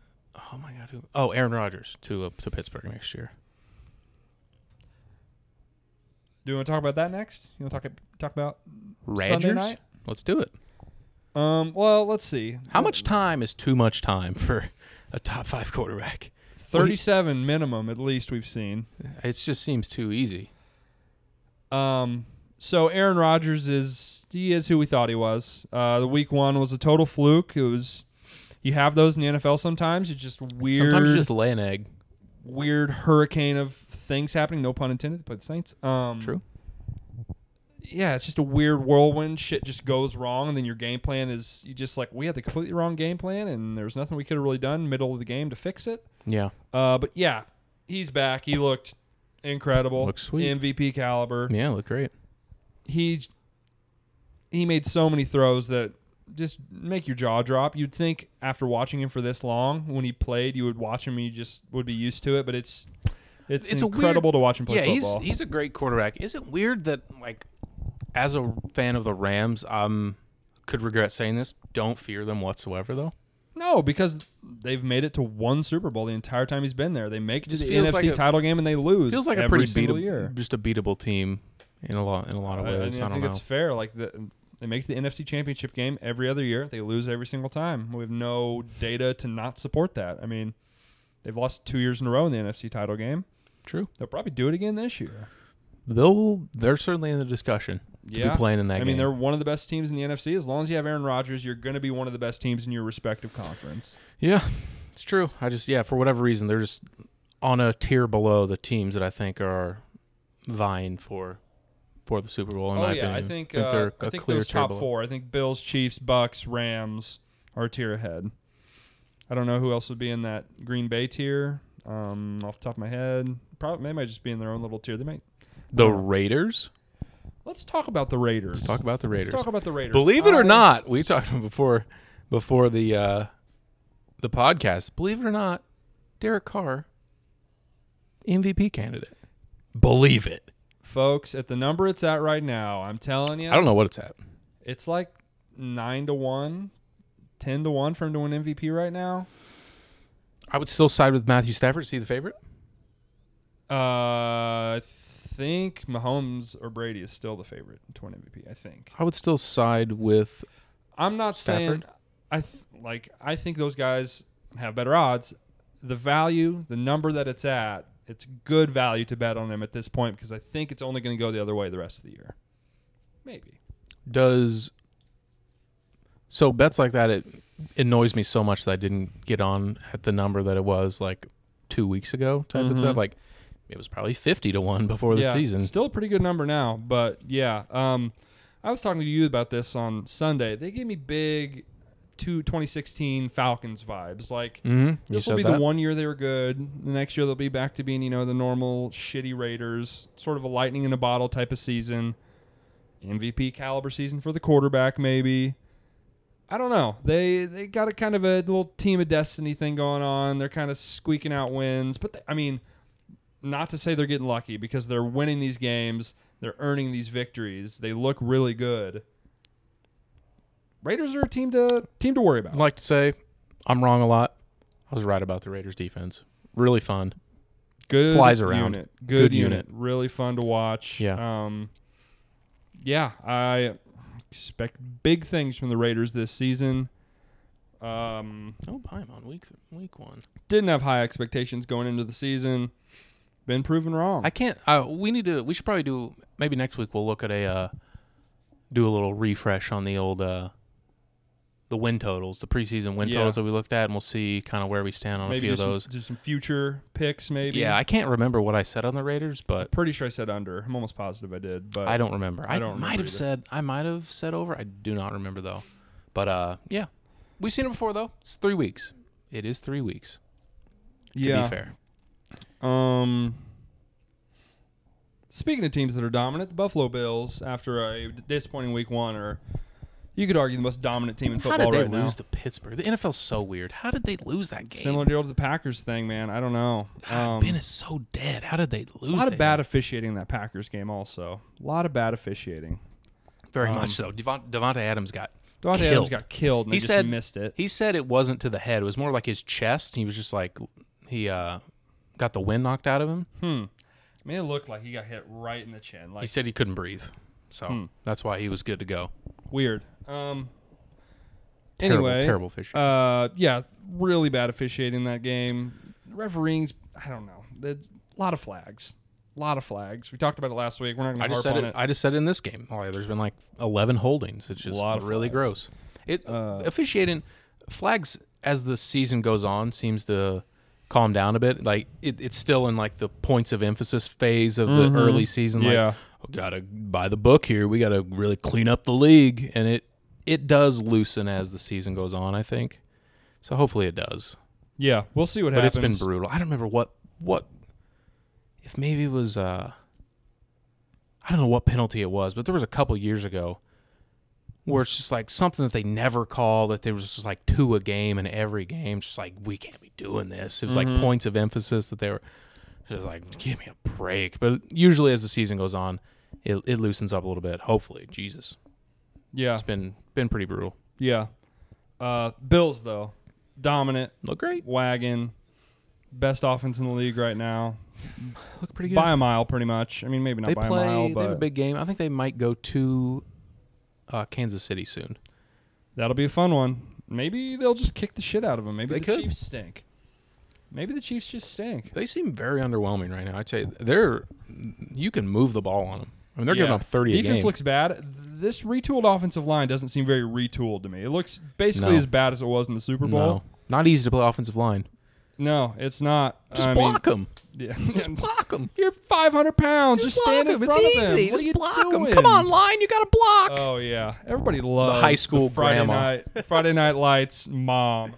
oh my god, who? Oh, Aaron Rodgers to uh, to Pittsburgh next year. Do you want to talk about that next? You want to talk talk about Sunday night? let's do it. Um, well, let's see. How much time is too much time for a top five quarterback? 37 minimum, at least we've seen. It just seems too easy. Um, so Aaron Rodgers is he is who we thought he was. Uh, the week one was a total fluke. It was you have those in the NFL sometimes. It's just weird, Sometimes you just lay an egg. Weird hurricane of things happening. No pun intended. The Saints. Um, True. Yeah, it's just a weird whirlwind. Shit just goes wrong, and then your game plan is you just like we had the completely wrong game plan, and there was nothing we could have really done middle of the game to fix it. Yeah. Uh, but yeah, he's back. He looked incredible. Looks sweet. MVP caliber. Yeah, look great. He he made so many throws that just make your jaw drop. You'd think after watching him for this long, when he played, you would watch him and you just would be used to it. But it's it's, It's a weird- incredible to watch him play yeah, football. he's he's a great quarterback. Is it weird that like as a fan of the Rams, I um, could regret saying this, don't fear them whatsoever though? no, because they've made it to one Super Bowl the entire time he's been there. They make it Just the NFC like a- title game and they lose. Feels like a pretty beatable year. just a beatable team in a lot in a lot of I, I, ways. I, mean, I don't think know. it's fair. Like the, they make the NFC Championship game every other year. They lose every single time. We have no data to not support that. I mean, they've lost two years in a row in the NFC title game. True. They'll probably do it again this year. They'll they're certainly in the discussion to Yeah, be playing in that game. I game. mean, they're one of the best teams in the NFC. As long as you have Aaron Rodgers, you're going to be one of the best teams in your respective conference. Yeah, it's true. I just yeah, for whatever reason, they're just on a tier below the teams that I think are vying for for the Super Bowl. In oh my yeah, opinion. I think, think uh, they're I a think clear those top four. I think Bills, Chiefs, Bucks, Rams are a tier ahead. I don't know who else would be in that Green Bay tier. Um, off the top of my head, probably they might just be in their own little tier. They might. The. Raiders. Let's talk about the Raiders. Let's talk about the Raiders. Let's talk about the Raiders. Believe it or I- not, we talked before before the uh, the podcast. Believe it or not, Derek Carr, MVP candidate. Believe it. Folks, at the number it's at right now, I'm telling you, I don't know what it's at. it's like nine to one, ten to one for him to win MVP right now. I would still side with Matthew Stafford. See the favorite. Uh, I think Mahomes or Brady is still the favorite to win MVP. I think. I would still side with. I'm not saying Stafford? I th- like. I think those guys have better odds. The value, the number that it's at, it's good value to bet on him at this point because I think it's only going to go the other way the rest of the year. Maybe. Does so bets like that? It, annoys me so much that I didn't get on at the number that it was like two weeks ago. Type of Mhm. stuff. Like it was probably fifty to one before the yeah, season. Still a pretty good number now, but yeah. Um, I was talking to you about this on Sunday. They gave me big, two 2016 Falcons vibes. Like Mm-hmm. This will be that. the one year they were good. The next year they'll be back to being you know the normal shitty Raiders, sort of a lightning in a bottle type of season. MVP caliber season for the quarterback, maybe. I don't know. They they got a kind of a little team of destiny thing going on. They're kind of squeaking out wins, but they, I mean, not to say they're getting lucky because they're winning these games. They're earning these victories. They look really good. Raiders are a team to team to worry about. I'd like to say I'm wrong a lot. I was right about the Raiders defense. Really fun. Good Flies around. Unit. Good, Good unit. unit. Really fun to watch. Yeah. Um, yeah, I expect big things from the Raiders this season. Um, Oh, buy him on week week one. didn't have high expectations going into the season. Been proven wrong. I can't. Uh, we need to. We should probably do. Maybe next week we'll look at a. Uh, do a little refresh on the old. Uh, the win totals, the preseason win Yeah. totals that we looked at, and we'll see kind of where we stand on maybe a few of some, those. do some future picks. Maybe. Yeah, I can't remember what I said on the Raiders, but pretty sure I said under. I'm almost positive I did, but I don't remember. I I, don't might remember have either. said I might have said over. I do not remember though. But uh, yeah, we've seen it before though. It's three weeks. It is three weeks. To yeah. be fair, Um. Speaking of teams that are dominant, the Buffalo Bills, after a disappointing week one, are you could argue the most dominant team in how football did they right now. lose to Pittsburgh? The NFL's so weird. How did they lose that game? Similar deal to the Packers thing, man. I don't know. Um, ben is so dead. How did they lose? a lot of bad game? officiating in that Packers game, also. A lot of bad officiating. Very um, much so. Devont, Davante Adams got. Davante Adams Killed. got killed and He said- just missed it. He said it wasn't to the head. It was more like his chest. He was just like he uh, got the wind knocked out of him. Hmm. I mean, it looked like he got hit right in the chin. Like He said he couldn't breathe, so Hmm. that's why he was good to go. weird. Um. Terrible, anyway, terrible fish. Uh, yeah, really bad officiating that game. Refereeing's, I don't know. A lot of flags. A lot of flags. We talked about it last week. We're not going I to just harp said on it, it. I just said it in this game. Oh, there's been like 11 holdings. It's just a lot of really flags. gross. It Uh, officiating flags as the season goes on seems to calm down a bit. Like it, it's still in like the points of emphasis phase of the Mhm. early season. Like, yeah. "Oh, gotta buy the book here. We gotta really clean up the league, and it it does loosen as the season goes on. I think. So hopefully it does. Yeah. We'll see what But happens. But it's been brutal. I don't remember what what if maybe it was uh I don't know what penalty it was, but there was a couple years ago where it's just like something that they never call that there was just like two a game in every game. Just like we can't be doing this. It was Mhm. like points of emphasis that they were just like give me a break. But usually as the season goes on, it it loosens up a little bit. Hopefully, Jesus, Yeah. it's been been pretty brutal. Yeah. Uh, Bills, though. Dominant. Look great. Wagon. Best offense in the league right now. Look pretty good. By a mile, pretty much. I mean, maybe not they by play. a mile, but they have a big game. I think they might go to uh, Kansas City soon. that'll be a fun one. Maybe they'll just kick the shit out of them. Maybe They the could. Chiefs stink. Maybe the Chiefs just stink. They seem very underwhelming right now. I'd say they're you can move the ball on them. I mean, they're giving up thirty a Defense game. looks bad. This retooled offensive line doesn't seem very retooled to me. It looks basically No. as bad as it was in the Super Bowl. no, not easy to play offensive line. No, it's not. Just I block them. Yeah. Just block them. You're 500 pounds. Just, stand in front of them. What are you doing? Come on, line. You got to block. Oh yeah, everybody loves high school Friday grandma. night Friday Night Lights mom.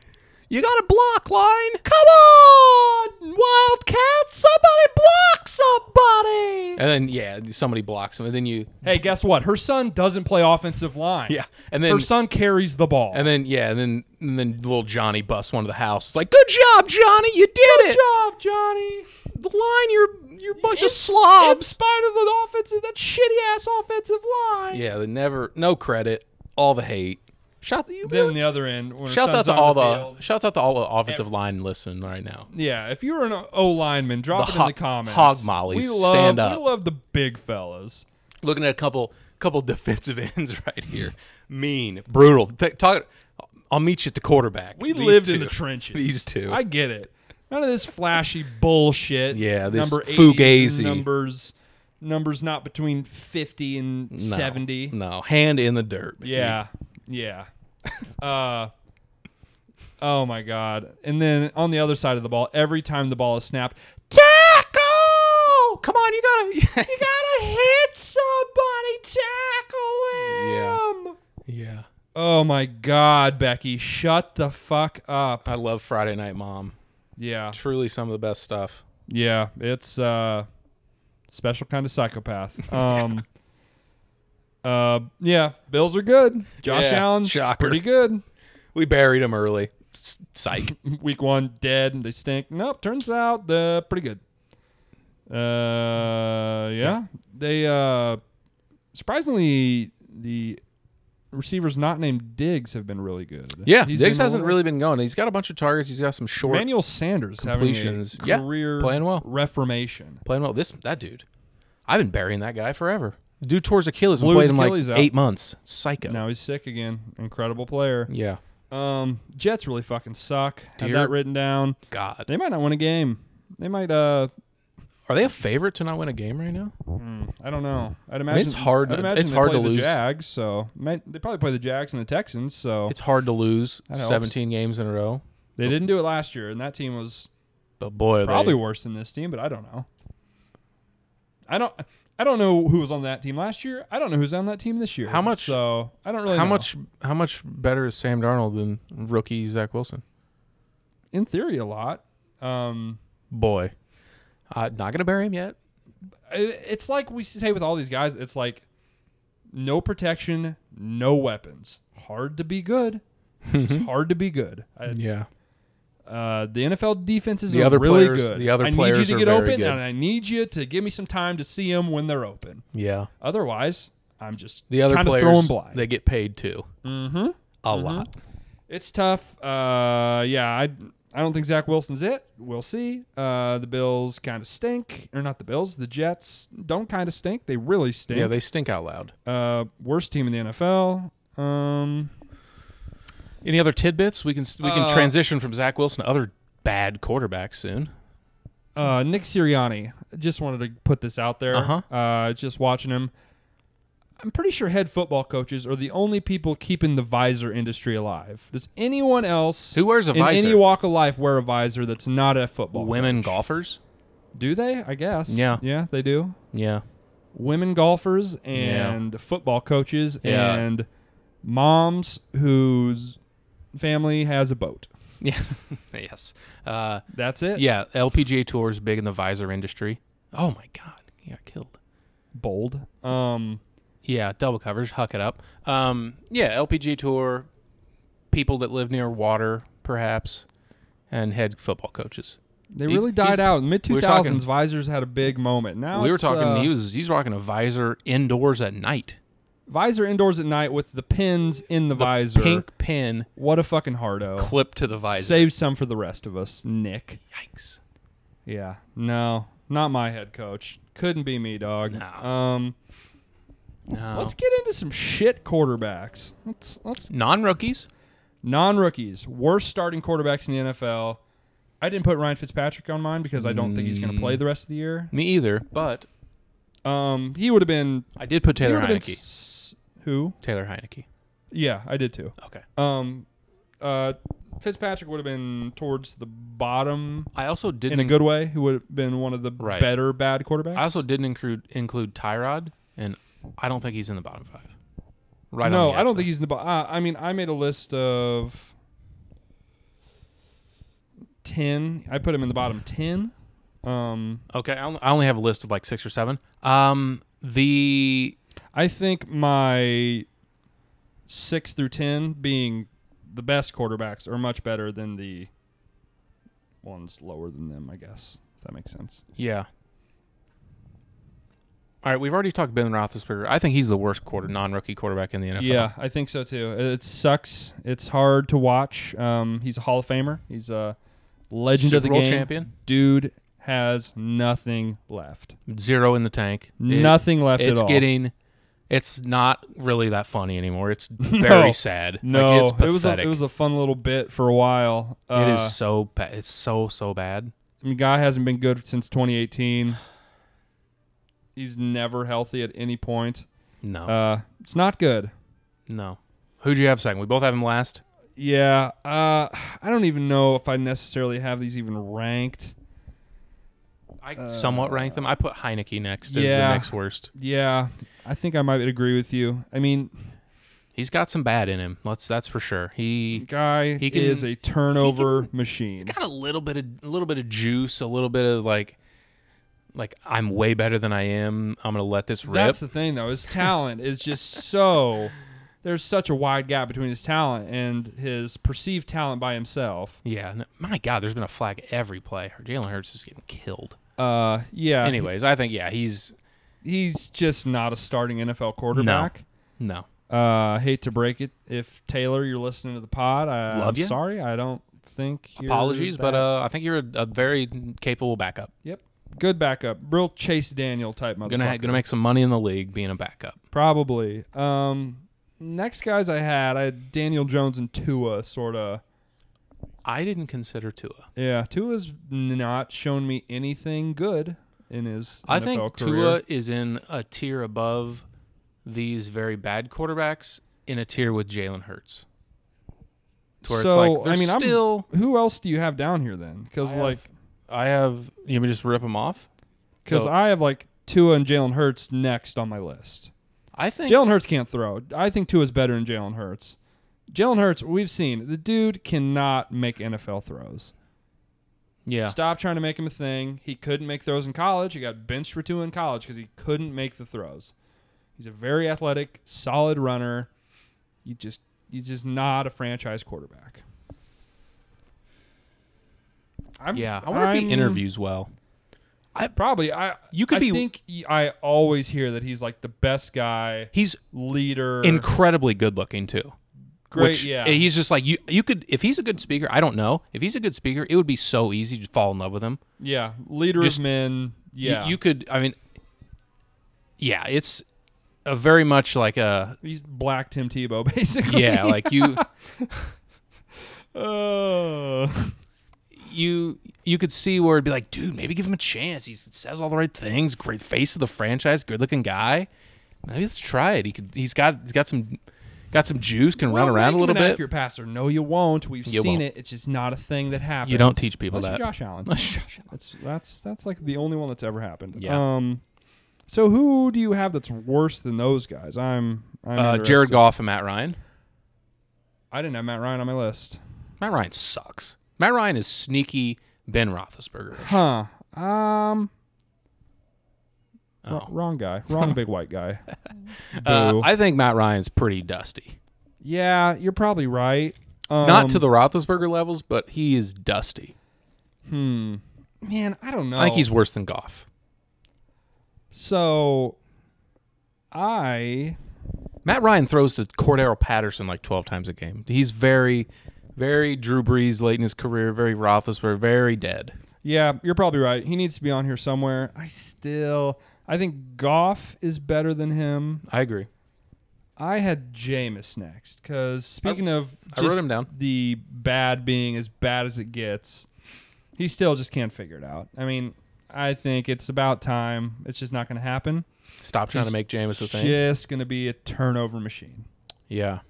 You got a block, line. Come on, Wildcat! Somebody block somebody. And then yeah, somebody blocks them, and then you Hey, guess what? Her son doesn't play offensive line. yeah, and then her son carries the ball. and then yeah, and then and then little Johnny busts one to the house. Like, good job, Johnny. You did it. Good it. job, Johnny. The line, you're you're a bunch In- of slobs. In spite of the offensive, that shitty ass offensive line. Yeah, they never no credit, all the hate. Shout you Then the other end, Shouts out to all the, field- shouts out to all the offensive line listen right now. Yeah, if you're an O lineman, drop The it in the comments. hog mollies, We love, stand up. We love the big fellas. Looking at a couple couple defensive ends right here, mean, brutal. Talk, I'll meet you at the quarterback. We These lived in the trenches. These two. I get it. None of this flashy bullshit. Yeah, this number 80s fugazi. numbers, numbers not between fifty and No, seventy. No, hand in the dirt. baby. Yeah, yeah. uh, oh my god! And then on the other side of the ball, every time the ball is snapped, tackle! Come on, you gotta. You gotta hit somebody. Tackle him. yeah. yeah. Oh my god, Becky, shut the fuck up. I love Friday Night Mom. Yeah. Truly some of the best stuff. Yeah, it's uh special kind of psychopath. Um Uh yeah, Bills are good. Josh Yeah, Allen shocker. pretty good. We buried him early. S- Psych. Week 1 dead, they stink. Nope, turns out they're pretty good. Uh yeah, they uh surprisingly the receivers not named Diggs have been really good. Yeah, He's Diggs been hasn't really been going. He's got a bunch of targets. He's got some short Emmanuel Sanders completions. having Yeah, a career playing well. reformation. playing well. This that dude, I've been burying that guy forever. Tore his Achilles and Blew played him like out. eight months. Psycho. Now he's sick again. Incredible player. Yeah. Um, Jets really fucking suck. Had that written down. God. They might not win a game. They might uh Are they a favorite to not win a game right now? Hmm, I don't know. I'd imagine it's hard I'd to- imagine it's they hard play to the lose. Jags, so might, they probably play the Jags and the Texans. So It's hard to lose That helps. 17 games in a row. they didn't do it last year, and that team was But boy, are probably they, worse than this team. But I don't know. I don't. I don't know who was on that team last year. I don't know who's on that team this year. How much- So I don't really. how know. much how much better is Sam Darnold than rookie Zach Wilson? In theory, a lot. Um, Boy, uh, not gonna bury him yet. it's like we say with all these guys. It's like no protection, no weapons. Hard to be good. It's hard to be good. I, Yeah, Uh, the NFL defenses The are other really players- good. the other I need players you are to get open, good. and I need you to give me some time to see them when they're open. yeah. Otherwise, I'm just The other kind of players throwing blind. they get paid too mm-hmm. a lot. It's tough. Uh, yeah, I I don't think Zach Wilson's it. We'll see. Uh, the Bills kind of stink, or not the Bills. The Jets don't kind of stink. They really stink. Yeah, they stink out loud. uh, worst team in the NFL. Um, Any other tidbits? We can we can Uh, transition from Zach Wilson to other bad quarterbacks soon. Uh, Nick Sirianni. Just wanted to put this out there. Uh-huh. Uh, just watching him. I'm pretty sure head football coaches are the only people keeping the visor industry alive. Does anyone else Who wears a in visor? any walk of life wear a visor that's not a football? Women coach? golfers. Do they? I guess. Yeah. Yeah, they do. Yeah, Women golfers Yeah. and football coaches Yeah. and moms whose family has a boat. yeah, yes. Uh, That's it. yeah, LPGA tour is big in the visor industry. Oh my god, he got killed. Bold. Um. Yeah, double coverage, huck it up. Um, yeah, LPG tour, people that live near water, perhaps, and head football coaches. They He's- really died out. Mid two thousands, visors had a big moment. Now we were talking. uh, he was he's rocking a visor indoors at night. Visor indoors at night with the pins in the, The visor. pink pin What a fucking hardo. clipped to the visor. Save some for the rest of us, Nick. Yikes! Yeah, no, not my head coach. Couldn't be me, dog. No. Um, No. let's get into some shit quarterbacks. Let's let's non-rookies. non-rookies, worst starting quarterbacks in the NFL. I didn't put Ryan Fitzpatrick on mine because I don't think he's going to Mm. play the rest of the year. Me either. But Um, he would have been I did put Taylor Heinicke. Who? Taylor Heinicke. Yeah, I did too. Okay. Um, uh, Fitzpatrick would have been towards the bottom I also didn't. in a good way. He would have been one of the Right. better bad quarterbacks. I also didn't include include Tyrod, and I don't think he's in the bottom five. Right. no, on the I don't think he's in the bottom. Uh, I mean, I made a list of ten. I put him in the bottom ten. Um, Okay, I only- I only have a list of like six or seven. Um, the I think my six through ten being the best quarterbacks are much better than the ones lower than them. I guess if that makes sense. yeah. All right, we've already talked Ben Roethlisberger. I think he's the worst quarter non-rookie quarterback in the NFL. Yeah, I think so too. It sucks. It's hard to watch. Um, he's a Hall of Famer. He's a legend Super of the Bowl game. champion. Dude has nothing left. Zero in the tank. It- nothing left it's at all. getting. It's not really that funny anymore. It's very sad. no. like, it's it was a, it was a fun little bit for a while. Uh, it is so bad. It's so so bad. I mean, guy hasn't been good since 2018. He's never healthy at any point. No, Uh, it's not good. no. Who'd you have second? We both have him last. Yeah, uh, I don't even know if I necessarily have these even ranked. I uh, somewhat rank them. I put Heinicke next as yeah. the next worst. Yeah, I think I might agree with you. I mean, He's got some bad in him. Let's that's for sure. He guy He can- is a turnover machine. He's got a little bit of a little bit of juice, a little bit of like like I'm way better than I am. I'm gonna let this rip. That's the thing, though. His talent is just so. There's such a wide gap between his talent and his perceived talent by himself. yeah. My God, there's been a flag every play. Jalen Hurts is getting killed. Uh, yeah. Anyways, I think yeah, he's he's just not a starting NFL quarterback. no. no. Uh, hate to break it. If Taylor, you're listening to the pod, I, Love I'm you. sorry. I don't think. You're Apologies, but uh, I think you're a, a very capable backup. yep, good backup, real Chase Daniel type motherfucker. Gonna ha- gonna make some money in the league being a backup. probably. Um, next guys I had, I had Daniel Jones and Tua, sort of. I didn't consider Tua. Yeah, Tua's not shown me anything good. in his. I NFL think career. Tua is in a tier above these very bad quarterbacks in a tier with Jalen Hurts. To where it's So, like I mean, I'm- still Who else do you have down here then? Because I have- like, I have you me just rip them off. because so- I have like Tua and Jalen Hurts next on my list. I think Jalen Hurts can't throw. I think Tua's better than Jalen Hurts. Jalen Hurts, we've seen the dude cannot make NFL throws. yeah. Stop trying to make him a thing. He couldn't make throws in college. He got benched for two in college because he couldn't make the throws. He's a very athletic, solid runner. You just he's just not a franchise quarterback. I'm, Yeah, I wonder if I'm- he interviews well. I probably I You could I be- think he- I always hear that he's like the best guy, He's leader, incredibly good looking too. Great. which yeah, he's just like you. You could if he's a good speaker. I don't know if he's a good speaker. It would be so easy to fall in love with him. yeah, leader just- of men. You- Yeah, you, could. I mean, yeah, it's a very much like a he's black Tim Tebow basically. yeah, like you Uh, you you could see where it'd be like, dude, maybe give him a chance. He says all the right things. Great face of the franchise. Good looking guy. Maybe let's try it. He could. He's got. He's got some. Got some juice. Can run around a little bit. Accurate passer. No, you won't. We've You seen won't. it. It's just not a thing that happens. You don't teach people Unless that. Josh Allen. Unless you're That's that's that's like the only one that's ever happened. Yeah. Um. So who do you have that's worse than those guys? I'm. I'm Uh, Jared. Goff and Matt Ryan. I didn't have Matt Ryan on my list. Matt Ryan sucks. Matt Ryan is sneaky Ben Roethlisberger. Huh. Um. Oh. wrong guy. Wrong big white guy. Uh, I think Matt Ryan's pretty dusty. yeah, you're probably right. Um, Not to the Roethlisberger levels, but he is dusty. Hmm. Man, I don't know. I think he's worse than Goff. so. I Matt Ryan throws to Cordarrelle Patterson like 12 times a game. He's very, very Drew Brees late in his career, very Roethlisberger, very dead. Yeah, you're probably right. He needs to be on here somewhere. I still, I think Goff is better than him. I agree. I had Jameis next because speaking of, I wrote him down. The bad being as bad as it gets, he still just can't figure it out. I mean, I think it's about time. It's just not going to happen. Stop trying He's to make Jameis a thing. Just going to be a turnover machine. Yeah.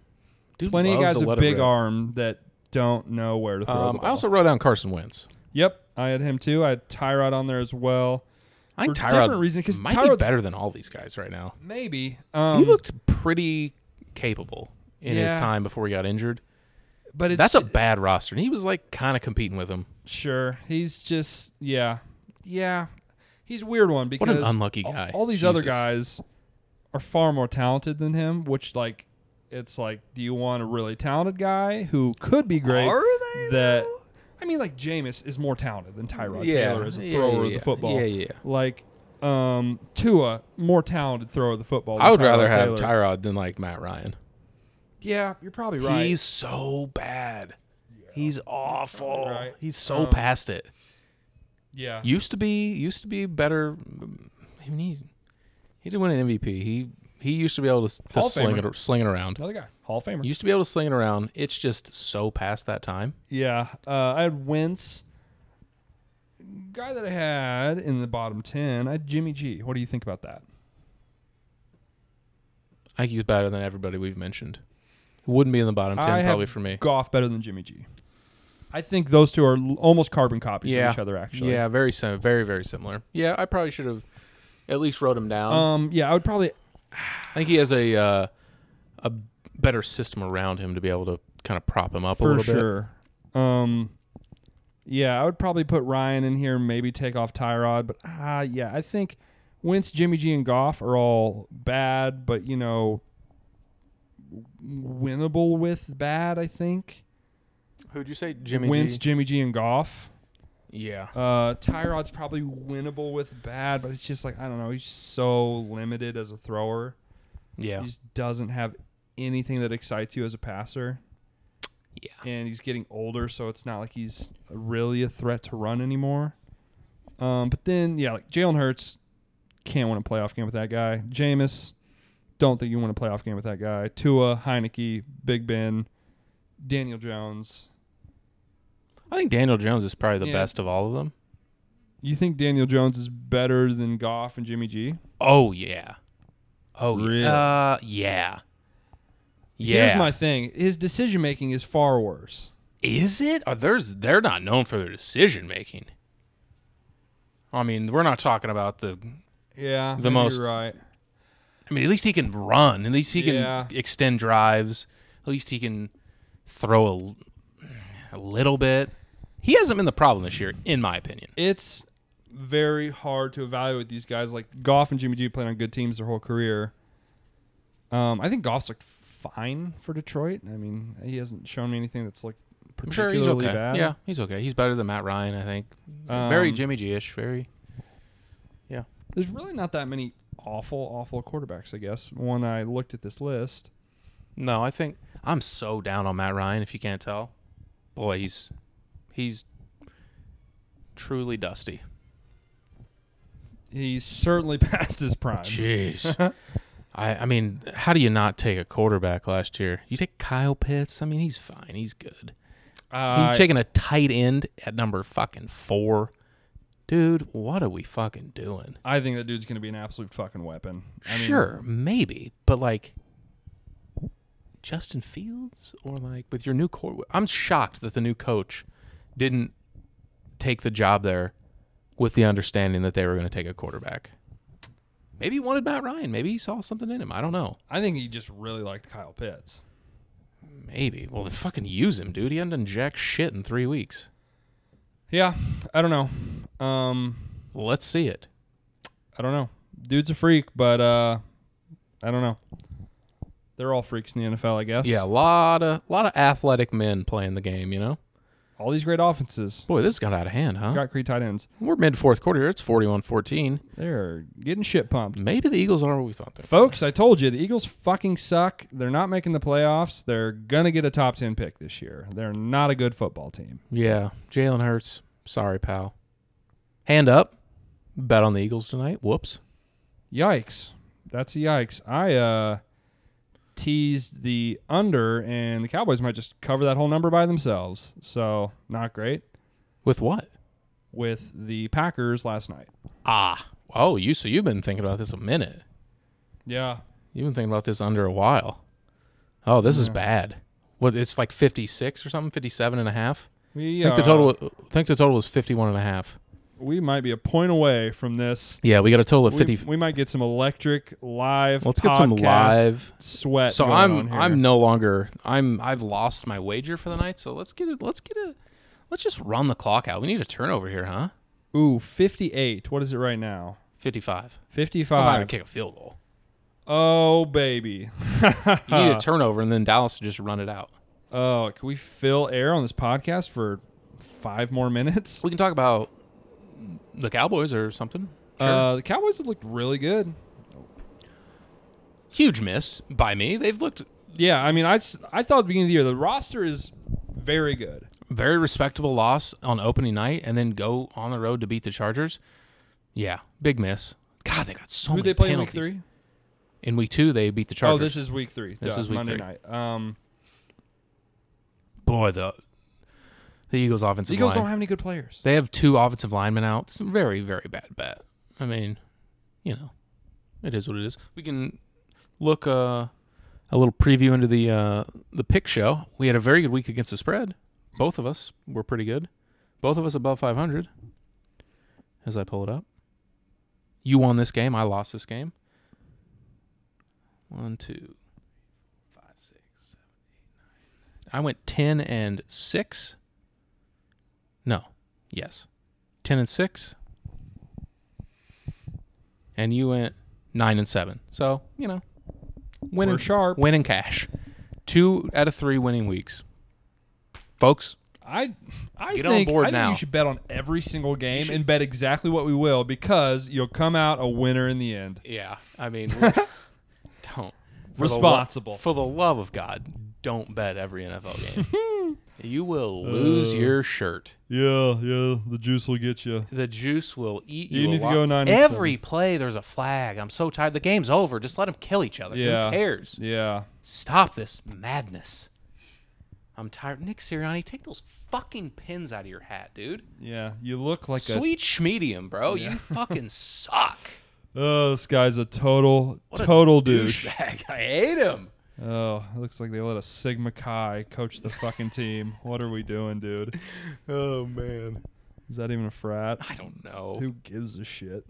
Dude Plenty of guys with big arm that don't know where to throw Um. I also wrote down Carson Wentz. yep, I had him too. I had Tyrod on there as well. I think For Tyrod different reasons, 'cause might be better than all these guys right now. Maybe. Um, he looked pretty capable in his time before he got injured. but it's That's a bad roster. And he was like kind of competing with him. Sure. He's just yeah. Yeah. He's a weird one because What an unlucky guy. All, these other guys are far more talented than him, which like it's like do you want a really talented guy who could be great Are they? that I mean like Jameis is more talented than Tyrod Taylor as a yeah, thrower yeah, of the football. Yeah, yeah. Like um Tua, more talented thrower of the football. I would rather Tyrod have Tyrod than like Matt Ryan. Yeah, you're probably right. He's so bad. He's awful. right. He's so Um, past it. yeah. Used to be used to be better. I mean, he he didn't win an MVP. He he used to be able to, to sling Famer. it sling it around. Another guy. Hall of Famer. Used to be able to sling it around. It's just so past that time. Yeah, uh, I had Wentz. Guy that I had in the bottom ten, I had Jimmy G. What do you think about that? I think he's better than everybody we've mentioned. Wouldn't be in the bottom ten I probably for me. Goff better than Jimmy G. I think those two are l- almost carbon copies Yeah. of each other. Actually, Yeah, very sim- very very similar. Yeah, I probably should have at least wrote him down. Um, yeah, I would probably. I think he has a uh, a better system around him to be able to kind of prop him up a for little bit. sure. Um, yeah, I would probably put Ryan in here. Maybe take off Tyrod, but ah, yeah, I think Wentz, Jimmy G, and Goff are all bad, but you know, winnable with bad. I think. Who'd you say, Jimmy Wentz, G? Jimmy G, and Goff. Yeah, Uh, Tyrod's probably winnable with bad, but it's just like I don't know. He's just so limited as a thrower. yeah, He just doesn't have anything that excites you as a passer. yeah. and he's getting older, so it's not like he's really a threat to run anymore. Um, but then, yeah, like Jalen Hurts can't win a playoff game with that guy. Jameis, don't think you win a playoff game with that guy. Tua, Heinicke, Big Ben, Daniel Jones. I think Daniel Jones is probably the Yeah. best of all of them. You think Daniel Jones is better than Goff and Jimmy G? Oh yeah. Oh Really? yeah. Uh, yeah. Yeah. Here's my thing. His decision making is far worse. Is it? Or there's they're not known for their decision making. I mean, we're not talking about the. Yeah, The maybe most- you're right. I mean, at least he can run. At least he can Yeah. extend drives. At least he can throw a, a little bit. He hasn't been the problem this year, in my opinion. It's very hard to evaluate these guys. Like Goff and Jimmy G played on good teams their whole career. Um, I think Goff's looked fine for Detroit. I mean, he hasn't shown me anything that's like I'm sure he's particularly okay. bad. Yeah, he's okay. He's better than Matt Ryan, I think. very Um, Jimmy G-ish. Very. Yeah. There's really not that many awful, awful quarterbacks. I guess when I looked at this list, No, I think I'm so down on Matt Ryan. If you can't tell, boy, he's he's truly dusty. he's certainly past his prime. Jeez. I, I mean, how do you not take a quarterback last year? You take Kyle Pitts. I mean, he's fine. He's good. Uh, you taking a tight end at number fucking four, dude? What are we fucking doing? I think that dude's going to be an absolute fucking weapon. I mean, sure, maybe, but like Justin Fields or like with your new core. I'm shocked that the new coach didn't take the job there with the understanding that they were going to take a quarterback. Maybe he wanted Matt Ryan. Maybe he saw something in him. I don't know. I think he just really liked Kyle Pitts. Maybe. Well, then fucking use him, dude. He hadn't done jack shit in three weeks. Yeah, I don't know. Um, let's see it. I don't know. Dude's a freak, but uh, I don't know. They're all freaks in the NFL, I guess. Yeah, a lot of lot of athletic men playing the game. You know, All these great offenses. boy, this got out of hand, huh? Got great tight ends. We're mid fourth quarter here. It's 41-14. They're getting shit pumped. Maybe the Eagles are what we thought they were. Folks, I told you the Eagles fucking suck. They're not making the playoffs. They're gonna get a top ten pick this year. They're not a good football team. Yeah, Jalen Hurts. Sorry, pal. Hand up. Bet on the Eagles tonight. Whoops. Yikes. That's a yikes. I uh teased the under and the Cowboys might just cover that whole number by themselves. So not great. With what? With the Packers last night. Ah. Oh, you. So you've been thinking about this a minute. Yeah. You've been thinking about this under a while. Oh, this is bad. What? It's like 56 or something. 57 and a half. We I think the uh, total. I think the total was 51 and a half. We might be a point away from this. Yeah, we got a total of 50. we might get some electric live. Let's get some live. sweat. So I'm. I'm no longer I'm I've lost my wager for the night. So let's get it. Let's get a. Let's just run the clock out. We need a turnover here, huh? ooh 58. What is it right now? 55. 55. I'm not gonna kick a field goal. Oh baby. You need a turnover, and then Dallas to just run it out. Oh, can we fill air on this podcast for five more minutes? We can talk about the Cowboys or something. Sure. Uh, the Cowboys have looked really good. Huge miss by me. They've looked Yeah, I mean, I, I thought at the beginning of the year the roster is very good. very respectable loss on opening night, and then go on the road to beat the Chargers. Yeah, big miss. God, they got so Who many they play in week three? In week two, they beat the Chargers. Oh, this is week three. This Duh, is week Monday three. night. Um, boy the the Eagles offensive the Eagles line. don't have any good players. They have two offensive linemen out. It's a very, very bad bet. I mean, you know, it is what it is. We can look uh, a little preview into the uh, the pick show. We had a very good week against the spread. Both of us were pretty good. Both of us above 500. As I pull it up, you won this game. I lost this game. One, two, five, six, seven, eight, nine. I went ten and six. No. Yes. 10 and 6. And you went 9 and 7. So, you know, winning We're sharp. winning cash. 2 out of 3 winning weeks. Folks, I I Get on think board I think now. you should bet on every single game and bet exactly what we will because you'll come out a winner in the end. yeah, I mean, we- don't for the lo- Responsible. for the love of God, don't bet every NFL game. you will lose Uh. your shirt. Yeah, yeah, the juice will get you. The juice will eat you. You alive. go nine and Every play, there's a flag. I'm so tired. The game's over. Just let them kill each other. Yeah. Who cares? Yeah. Stop this madness. I'm tired. Nick Sirianni, take those fucking pins out of your hat, dude. Yeah, you look like a Sweet schmedium, bro. You fucking suck. a. Oh, this guy's a total, What a total douche. douchebag. I hate him. Oh, it looks like they let a Sigma Chi coach the fucking team. What are we doing, dude? Oh man. Is that even a frat? I don't know. Who gives a shit?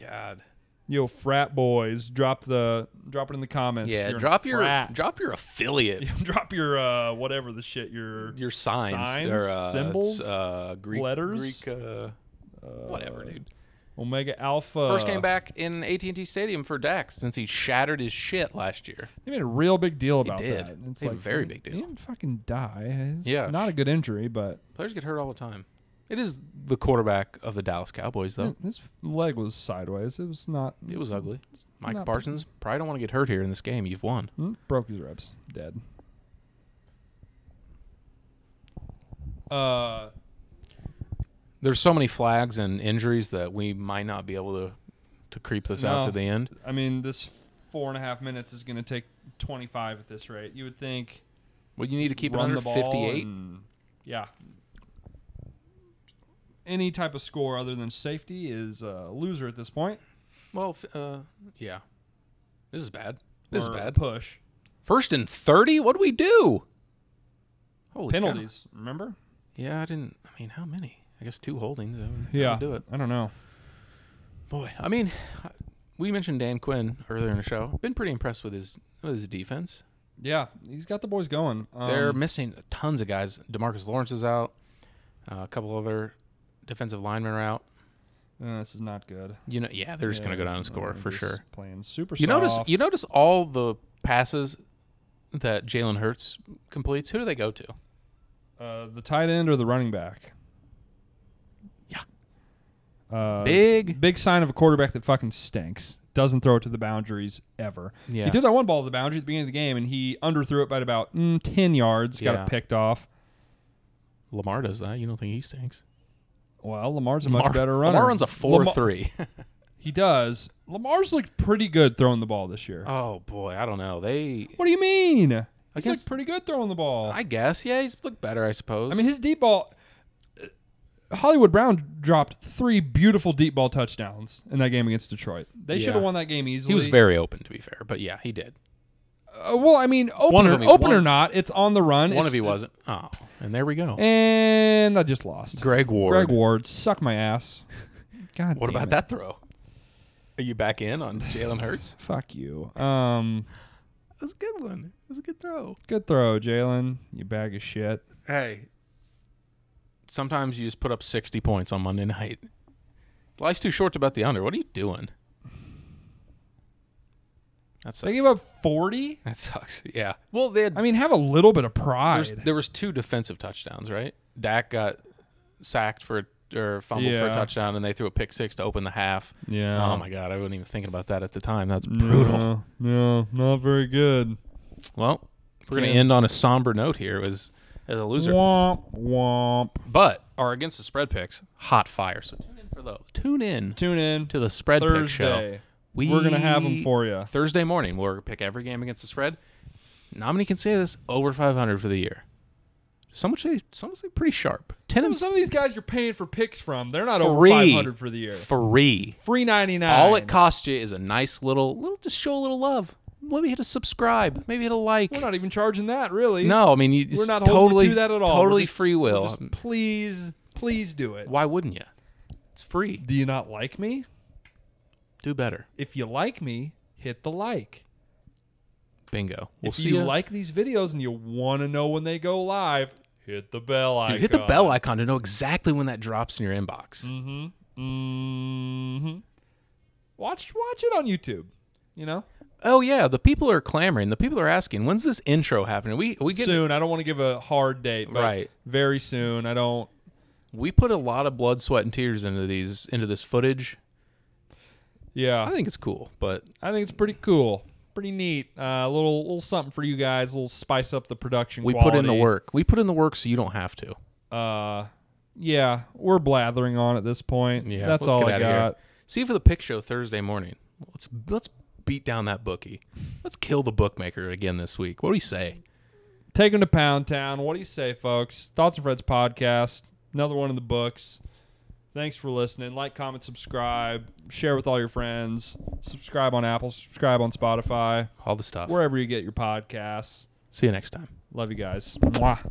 God. Yo, frat boys, drop the drop it in the comments. Yeah, drop your frat. drop your affiliate. drop your uh whatever the shit your Your signs, Signs? or uh, Symbols? uh, Greek Letters? Greek, uh, whatever, dude. Omega Alpha. First came back in AT&T Stadium for Dax since he shattered his shit last year. They made a real big deal about did. that. It's Made a like very he- big deal. He didn't fucking die. It's Yeah. not a good injury, but Players get hurt all the time. It is the quarterback of the Dallas Cowboys, though. his leg was sideways. It was not. It was ugly. Mike not- Parsons probably don't want to get hurt here in this game. You've won. Hmm, broke his ribs. Dead. Uh, There's so many flags and injuries that we might not be able to to creep this out to the end. I mean, this four and a half minutes is going to take 25 at this rate. You would think Well, you need to keep it under the ball 58. yeah. Any type of score other than safety is a loser at this point. Well, uh, yeah. This is bad. This or is bad. Push First and 30? What do we do? Holy cow. penalties. Remember? Yeah, I didn't. I mean, how many? I guess two holdings. That would, that Yeah. would do it. I don't know. Boy, I mean, we mentioned Dan Quinn earlier in the show. Been pretty impressed with his with his defense. Yeah, he's got the boys going. Um, They're missing tons of guys. Demarcus Lawrence is out. Uh, a couple other defensive linemen are out. uh, this is not good. You know, yeah, they're just gonna go down and score for sure. Playing super. You notice you notice all the passes that Jalen Hurts completes. Who do they go to? uh, the tight end or the running back. Uh, Big. big sign of a quarterback that fucking stinks. Doesn't throw it to the boundaries ever. Yeah. He threw that one ball to the boundary at the beginning of the game, and he underthrew it by about mm, ten yards. Got Yeah. it picked off. Lamar does that. You don't think he stinks? Well, Lamar's a much Lamar, better runner. Lamar runs a four Lamar- three. He does. Lamar's looked pretty good throwing the ball this year. oh boy, I don't know. They, what do you mean? He's looked pretty good throwing the ball. I guess, yeah, he's looked better, I suppose. I mean, his deep ball. Hollywood Brown dropped three beautiful deep ball touchdowns in that game against Detroit. They should have won that game easily. he was very open, to be fair, but yeah, he did. Uh, well, I mean, open, One of or, them- open one- or not, it's on the run. One It's- of you wasn't. Oh, and there we go. And I just lost. Greg Ward. Greg Ward, suck my ass. God. What damn about it. that throw? Are you back in on Jalen Hurts? Fuck you. Um, That was a good one. That was a good throw. good throw, Jalen. You bag of shit. Hey. Sometimes you just put up 60 points on Monday night. Life's too short to bet the under. What are you doing? That sucks. They gave up forty. That sucks. Yeah. Well, they had I mean, have a little bit of pride. there was two defensive touchdowns, right? Dak got sacked for a, or fumbled for a touchdown, and they threw a pick six to open the half. yeah. Oh my god, I wasn't even thinking about that at the time. That's brutal. No, no, not very good. Well, we're gonna end on a somber note here as as a loser, Womp womp. but our against the spread picks, hot fire. So tune in for those. Tune in Tune in to the spread pick show. Thursday. We We're gonna have them for you. Thursday morning. We'll pick every game against the spread. Nominee can say this over 500 for the year. Some would say some would say pretty sharp. Ten and Some of these guys you're paying for picks from, they're not Free. over 500 for the year. free. Free 99. All it costs you is a nice little, little, just show a little love. Maybe hit a subscribe. Maybe hit a like. We're not even charging that, really. no, I mean you. We're not totally to that at all. Totally just- free will. Just please, please do it. Why wouldn't you? It's free. Do you not like me? Do better. If you like me, hit the like. Bingo. We'll if you ya. like these videos and you want to know when they go live, hit the bell icon. Dude, hit the bell icon to know exactly when that drops in your inbox. Mm-hmm. Mm-hmm. Watch watch it on YouTube. You know? Oh yeah, the people are clamoring. The people are asking, when's this intro happening? We we get soon. I don't want to give a hard date, but Right. very soon. I don't we put a lot of blood, sweat, and tears into these into this footage. Yeah. I think it's cool, but I think it's pretty cool. Pretty neat. Uh, a little little something for you guys, a little spice up the production we put in the work. We put in the work so you don't have to. Uh yeah, we're blathering on at this point. Yeah, That's all I outta here. got. See you for the pick show Thursday morning. Let's let's beat down that bookie. Let's kill the bookmaker again this week. What do we say? Take him to Pound Town. What do you say, folks? Thoughts and Friends podcast. Another one in the books. Thanks for listening. Like, comment, subscribe. Share with all your friends. Subscribe on Apple. Subscribe on Spotify. All the stuff. Wherever you get your podcasts. See you next time. Love you guys. Mwah.